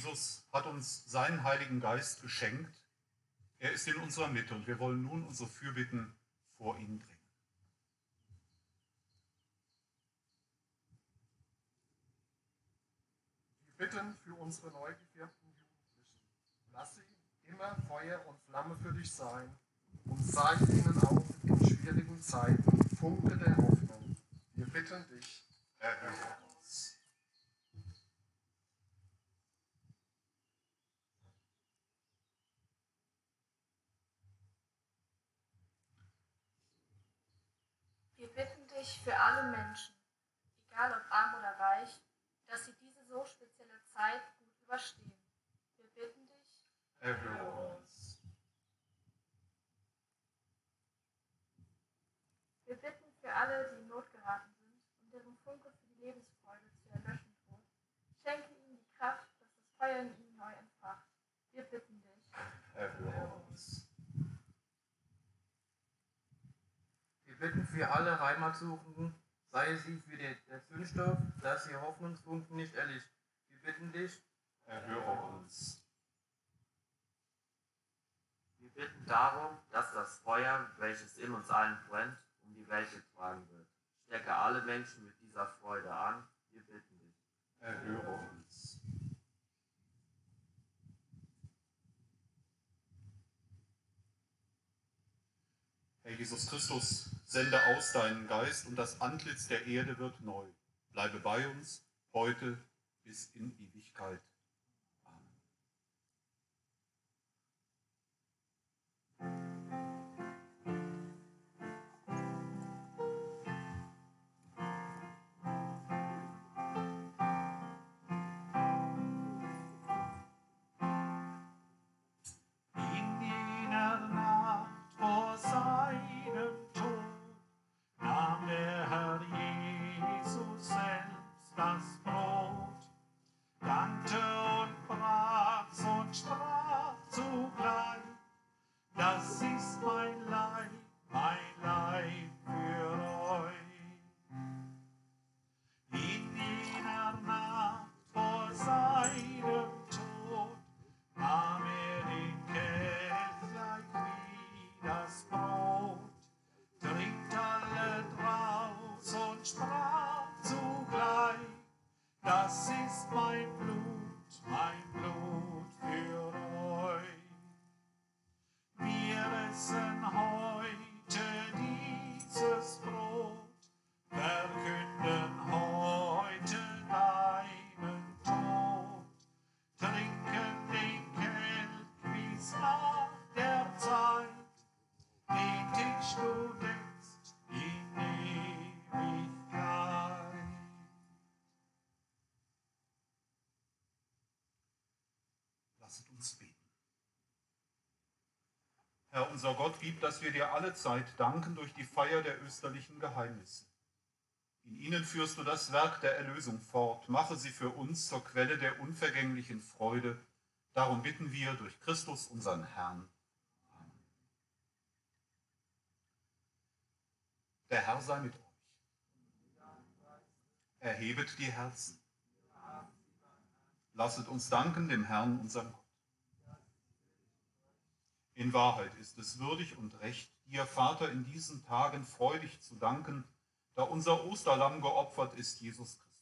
Jesus hat uns seinen Heiligen Geist geschenkt. Er ist in unserer Mitte und wir wollen nun unsere Fürbitten vor ihn bringen. Wir bitten für unsere Heilungssuchenden, sei sie für den Zündstoff, dass ihr Hoffnungsfunken nicht erlischt. Wir bitten dich, erhöre uns. Wir bitten darum, dass das Feuer, welches in uns allen brennt, um die Welt getragen wird. Stecke alle Menschen mit dieser Freude an. Wir bitten dich. Erhöre uns. Herr Jesus Christus, aus deinen Geist und das Antlitz der Erde wird neu. Bleibe bei uns heute bis in Ewigkeit. Unser Gott, gib, dass wir dir alle Zeit danken durch die Feier der österlichen Geheimnisse. In ihnen führst du das Werk der Erlösung fort. Mache sie für uns zur Quelle der unvergänglichen Freude. Darum bitten wir durch Christus, unseren Herrn. Der Herr sei mit euch. Erhebet die Herzen. Lasset uns danken dem Herrn, unserem Gott. In Wahrheit ist es würdig und recht, dir, Vater, in diesen Tagen freudig zu danken, da unser Osterlamm geopfert ist, Jesus Christus.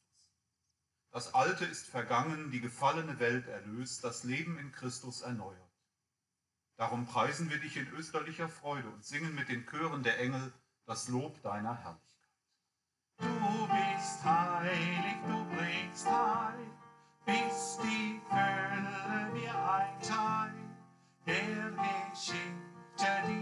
Das Alte ist vergangen, die gefallene Welt erlöst, das Leben in Christus erneuert. Darum preisen wir dich in österlicher Freude und singen mit den Chören der Engel das Lob deiner Herrlichkeit. Du bist heilig, du bringst Heil, bis die Fülle mir einteilt, der Geschichte,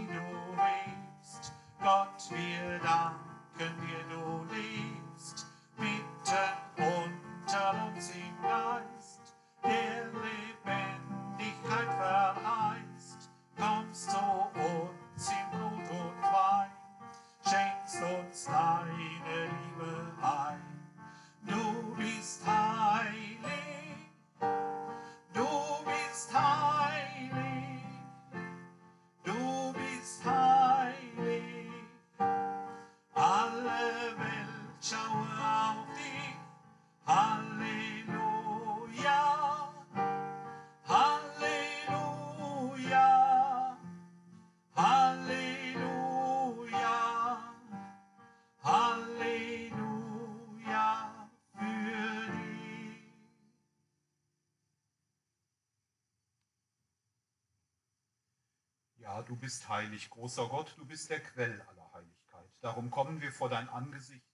du bist heilig, großer Gott, du bist der Quell aller Heiligkeit. Darum kommen wir vor dein Angesicht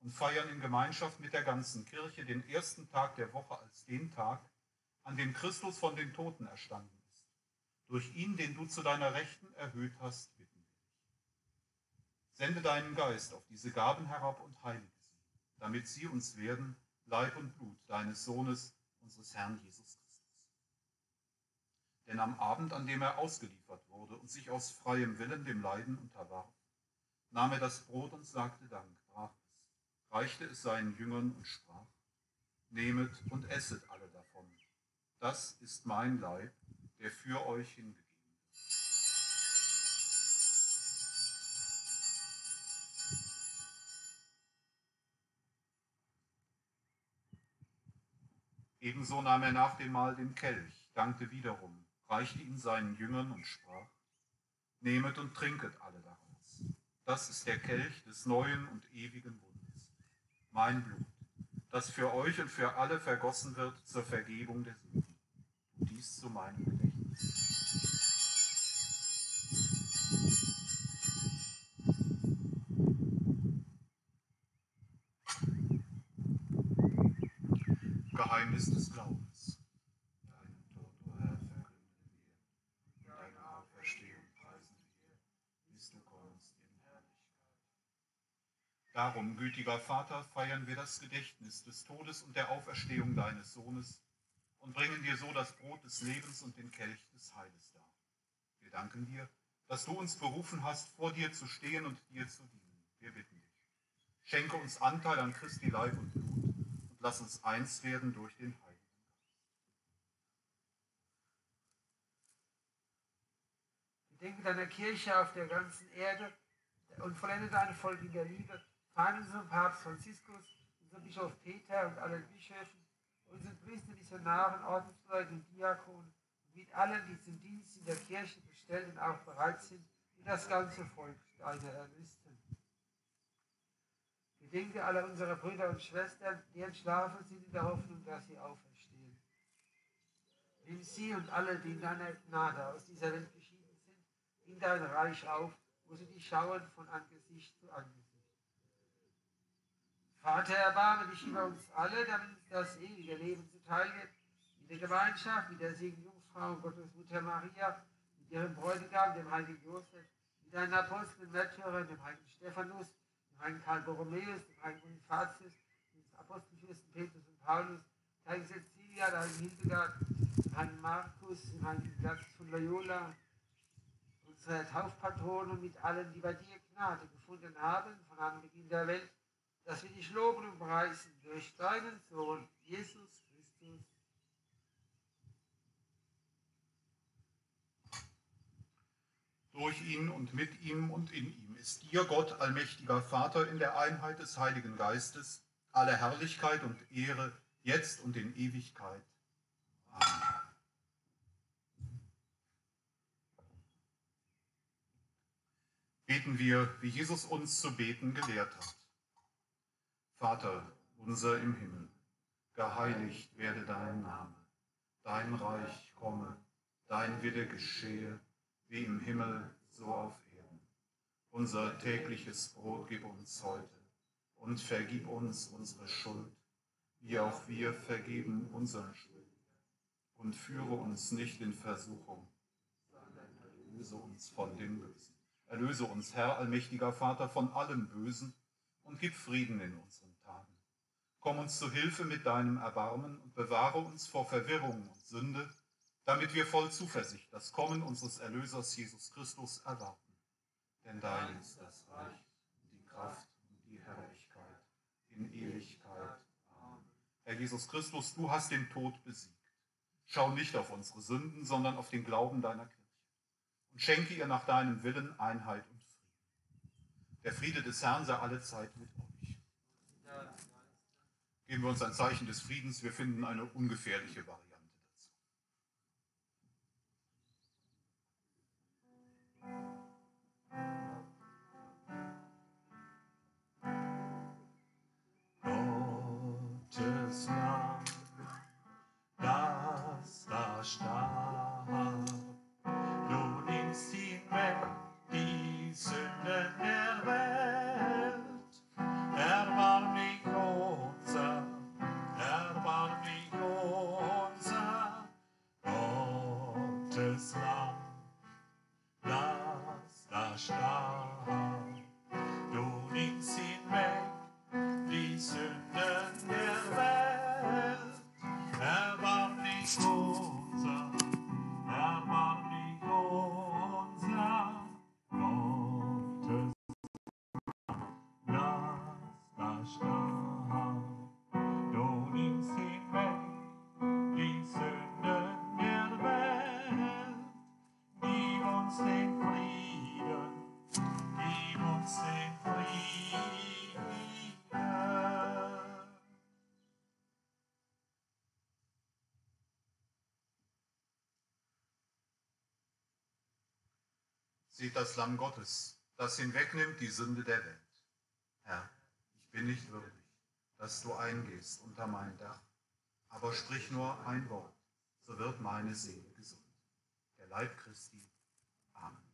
und feiern in Gemeinschaft mit der ganzen Kirche den ersten Tag der Woche als den Tag, an dem Christus von den Toten erstanden ist. Durch ihn, den du zu deiner Rechten erhöht hast, bitten wir dich. Sende deinen Geist auf diese Gaben herab und heilige sie, damit sie uns werden Leib und Blut deines Sohnes, unseres Herrn Jesus Christus. Denn am Abend, an dem er ausgeliefert und sich aus freiem Willen dem Leiden unterwarf, nahm er das Brot und sagte Dank, brach es, reichte es seinen Jüngern und sprach, Nehmet und esset alle davon. Das ist mein Leib, der für euch hingegeben wird. Ebenso nahm er nach dem Mahl den Kelch, dankte wiederum, reichte ihn seinen Jüngern und sprach, Nehmet und trinket alle daraus. Das ist der Kelch des neuen und ewigen Bundes, mein Blut, das für euch und für alle vergossen wird zur Vergebung der Sünden. Tut dies zu meinem Gedächtnis. Geheimnis des Glaubens. Deinen Tod, o Herr, verkünden wir. Deine Auferstehung preisen wir, bis du kommst in Herrlichkeit. Darum, gütiger Vater, feiern wir das Gedächtnis des Todes und der Auferstehung deines Sohnes und bringen dir so das Brot des Lebens und den Kelch des Heiles dar. Wir danken dir, dass du uns berufen hast, vor dir zu stehen und dir zu dienen. Wir bitten dich. Schenke uns Anteil an Christi Leib und Blut und lass uns eins werden durch den Heiligen Gedenke deiner Kirche auf der ganzen Erde und vollende deine der Liebe. Unseren Papst Franziskus, unseren Bischof Peter und allen Bischöfen, unseren Priester, Missionaren, Ordensleuten Diakonen und mit allen, die zum Dienst in der Kirche bestellt und auch bereit sind, und das ganze Volk deiner Erlösten. Gedenke aller unserer Brüder und Schwestern, die entschlafen sind in der Hoffnung, dass sie auferstehen. Nimm sie und alle, die in deiner Gnade aus dieser Welt geschieden sind, in dein Reich auf, wo sie dich schauen von Angesicht zu Angesicht. Vater, erbarme dich über uns alle, damit uns das ewige Leben zuteil wird, in der Gemeinschaft mit der Segen Jungfrau Gottes Mutter Maria, mit ihrem Bräutigam, dem heiligen Josef, mit deinen Aposteln, Märtyrern, dem heiligen Stephanus, dem heiligen Karl Borromäus, dem heiligen Bonifatius, dem Apostelfürsten Petrus und Paulus, der heiligen Cecilia, der heiligen Hildegard, dem heiligen Markus, dem heiligen Platz von Loyola unsere Taufpatronen und mit allen, die bei dir Gnade gefunden haben von Anbeginn der Welt, dass wir dich loben und preisen durch deinen Sohn, Jesus Christus. Durch ihn und mit ihm und in ihm ist dir, Gott, allmächtiger Vater, in der Einheit des Heiligen Geistes, alle Herrlichkeit und Ehre, jetzt und in Ewigkeit. Amen. Beten wir, wie Jesus uns zu beten gelehrt hat. Vater unser im Himmel, geheiligt werde dein Name, dein Reich komme, dein Wille geschehe, wie im Himmel, so auf Erden. Unser tägliches Brot gib uns heute und vergib uns unsere Schuld, wie auch wir vergeben unseren Schuld. Und führe uns nicht in Versuchung, sondern erlöse uns von dem Bösen. Erlöse uns, Herr allmächtiger Vater, von allem Bösen und gib Frieden in Tagen. Komm uns zu Hilfe mit deinem Erbarmen und bewahre uns vor Verwirrung und Sünde, damit wir voll Zuversicht das Kommen unseres Erlösers Jesus Christus erwarten. Denn dein ist das Reich, die Kraft und die Herrlichkeit in Ewigkeit. Amen. Herr Jesus Christus, du hast den Tod besiegt. Schau nicht auf unsere Sünden, sondern auf den Glauben deiner Kirche und schenke ihr nach deinem Willen Einheit und Frieden. Der Friede des Herrn sei alle Zeit mit euch. Geben wir uns ein Zeichen des Friedens. Wir finden eine ungefährliche Variante. Gottes Lamm, das da starb. Seht das Lamm Gottes, das hinwegnimmt die Sünde der Welt. Herr, ich bin nicht würdig, dass du eingehst unter mein Dach, aber sprich nur ein Wort, so wird meine Seele gesund. Der Leib Christi. Amen.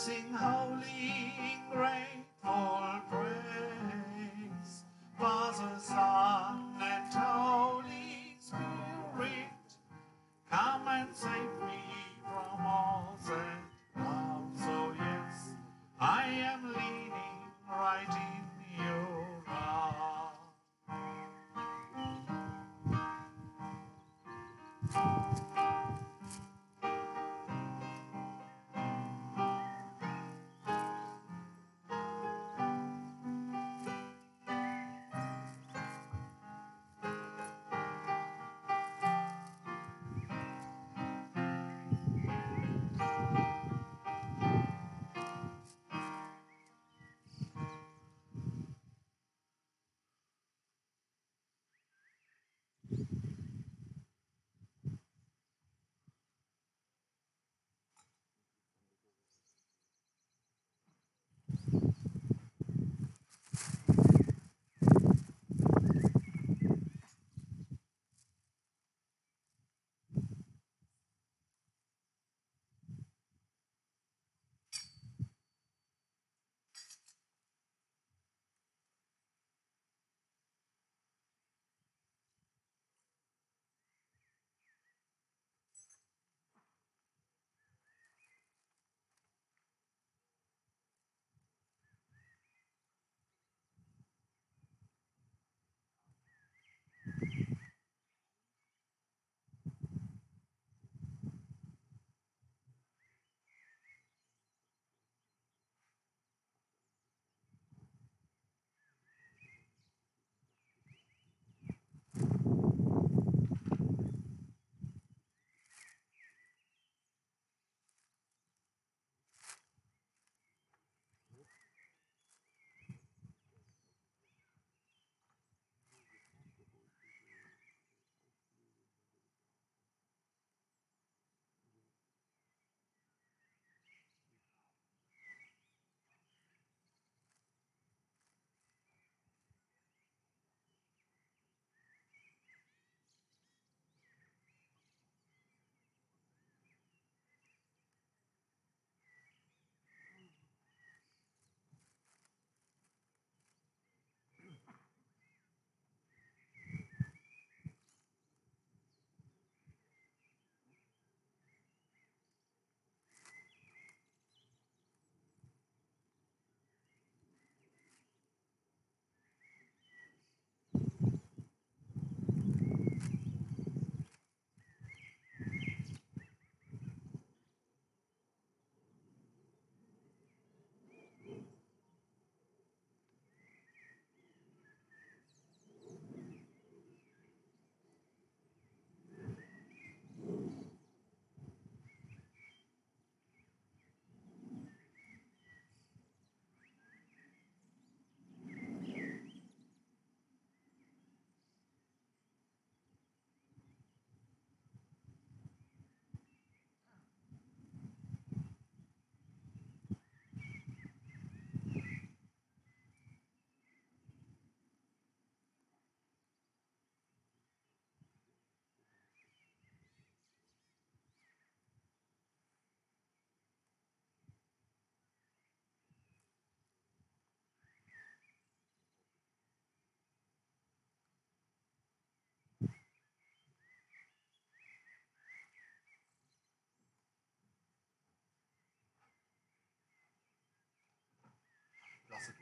sing holy in grace.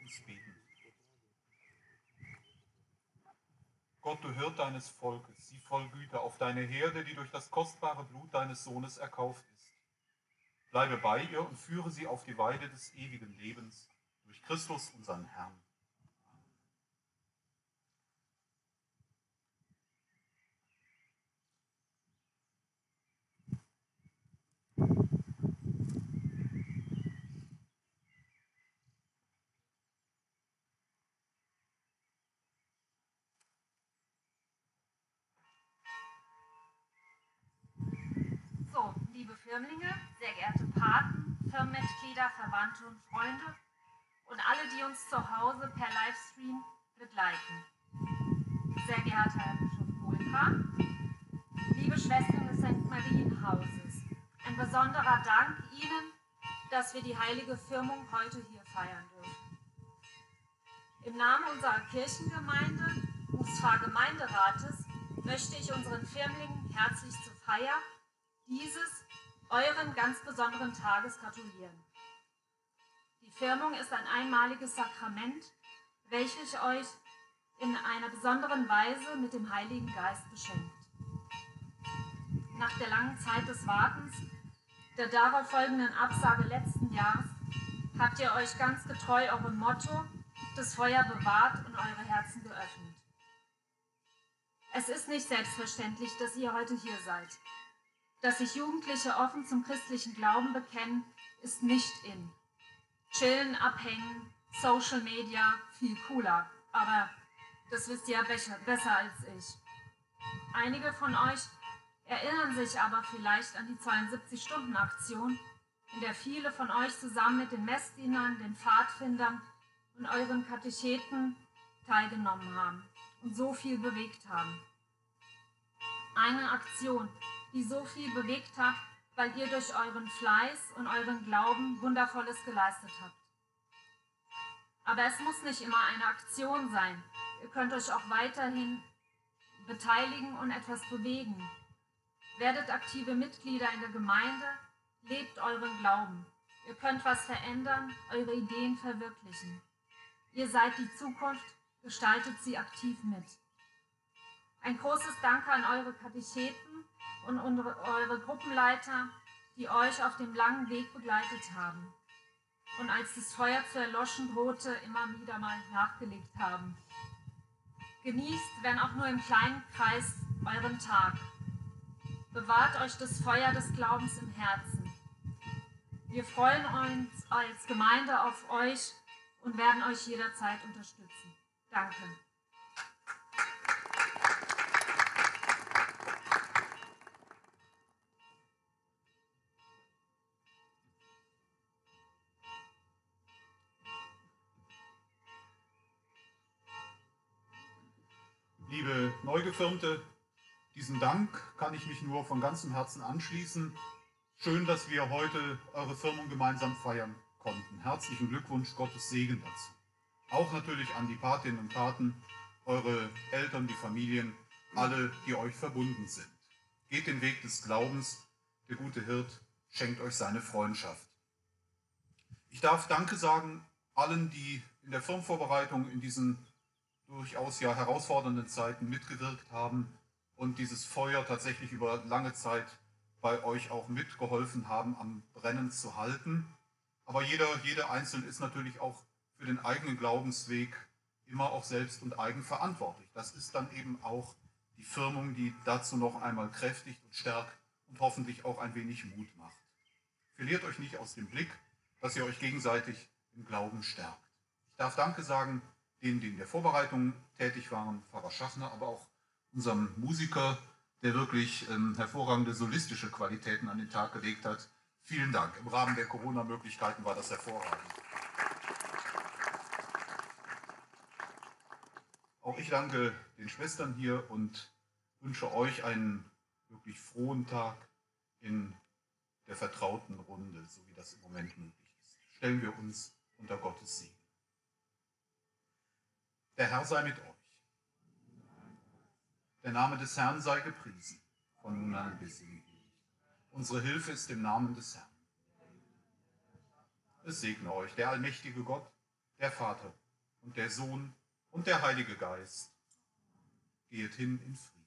Uns beten. Gott, du Hirt deines Volkes, sieh voll Güte auf deine Herde, die durch das kostbare Blut deines Sohnes erkauft ist. Bleibe bei ihr und führe sie auf die Weide des ewigen Lebens durch Christus, unseren Herrn. So, liebe Firmlinge, sehr geehrte Paten, Firmenmitglieder, Verwandte und Freunde und alle, die uns zu Hause per Livestream begleiten. Sehr geehrter Herr Bischof Kohlka, liebe Schwestern des St. Marienhauses, ein besonderer Dank Ihnen, dass wir die heilige Firmung heute hier feiern dürfen. Im Namen unserer Kirchengemeinde und des Pfarrgemeinderates möchte ich unseren Firmlingen herzlich zur Feier dieses euren ganz besonderen Tages gratulieren. Die Firmung ist ein einmaliges Sakrament, welches euch in einer besonderen Weise mit dem Heiligen Geist beschenkt. Nach der langen Zeit des Wartens, der darauf folgenden Absage letzten Jahres, habt ihr euch ganz getreu eurem Motto, das Feuer bewahrt und eure Herzen geöffnet. Es ist nicht selbstverständlich, dass ihr heute hier seid. Dass sich Jugendliche offen zum christlichen Glauben bekennen, ist nicht in. Chillen, abhängen, Social Media, viel cooler. Aber das wisst ihr ja besser, als ich. Einige von euch erinnern sich aber vielleicht an die 72-Stunden-Aktion, in der viele von euch zusammen mit den Messdienern, den Pfadfindern und euren Katecheten teilgenommen haben und so viel bewegt haben. Eine Aktion, die so viel bewegt hat, weil ihr durch euren Fleiß und euren Glauben Wundervolles geleistet habt. Aber es muss nicht immer eine Aktion sein. Ihr könnt euch auch weiterhin beteiligen und etwas bewegen. Werdet aktive Mitglieder in der Gemeinde, lebt euren Glauben. Ihr könnt was verändern, eure Ideen verwirklichen. Ihr seid die Zukunft, gestaltet sie aktiv mit. Ein großes Danke an eure Katecheten und eure Gruppenleiter, die euch auf dem langen Weg begleitet haben und als das Feuer zu erloschen drohte, immer wieder mal nachgelegt haben. Genießt, wenn auch nur im kleinen Kreis, euren Tag. Bewahrt euch das Feuer des Glaubens im Herzen. Wir freuen uns als Gemeinde auf euch und werden euch jederzeit unterstützen. Danke. Liebe Neugefirmte, diesen Dank kann ich mich nur von ganzem Herzen anschließen. Schön, dass wir heute eure Firmung gemeinsam feiern konnten. Herzlichen Glückwunsch, Gottes Segen dazu. Auch natürlich an die Patinnen und Paten, eure Eltern, die Familien, alle, die euch verbunden sind. Geht den Weg des Glaubens, der gute Hirt schenkt euch seine Freundschaft. Ich darf Danke sagen allen, die in der Firmenvorbereitung in diesen durchaus ja herausfordernden Zeiten mitgewirkt haben und dieses Feuer tatsächlich über lange Zeit bei euch auch mitgeholfen haben, am Brennen zu halten. Aber jeder, jede Einzelne ist natürlich auch für den eigenen Glaubensweg immer auch selbst und eigen verantwortlich. Das ist dann eben auch die Firmung, die dazu noch einmal kräftigt und stärkt und hoffentlich auch ein wenig Mut macht. Verliert euch nicht aus dem Blick, dass ihr euch gegenseitig im Glauben stärkt. Ich darf Danke sagen denen, die in der Vorbereitung tätig waren, Pfarrer Schaffner, aber auch unserem Musiker, der wirklich ähm, hervorragende solistische Qualitäten an den Tag gelegt hat. Vielen Dank. Im Rahmen der Corona-Möglichkeiten war das hervorragend. Auch ich danke den Schwestern hier und wünsche euch einen wirklich frohen Tag in der vertrauten Runde, so wie das im Moment möglich ist. Stellen wir uns unter Gottes Segen. Der Herr sei mit euch. Der Name des Herrn sei gepriesen, von nun an bis in. Unsere Hilfe ist im Namen des Herrn. Es segne euch der allmächtige Gott, der Vater und der Sohn und der Heilige Geist. Geht hin in Frieden.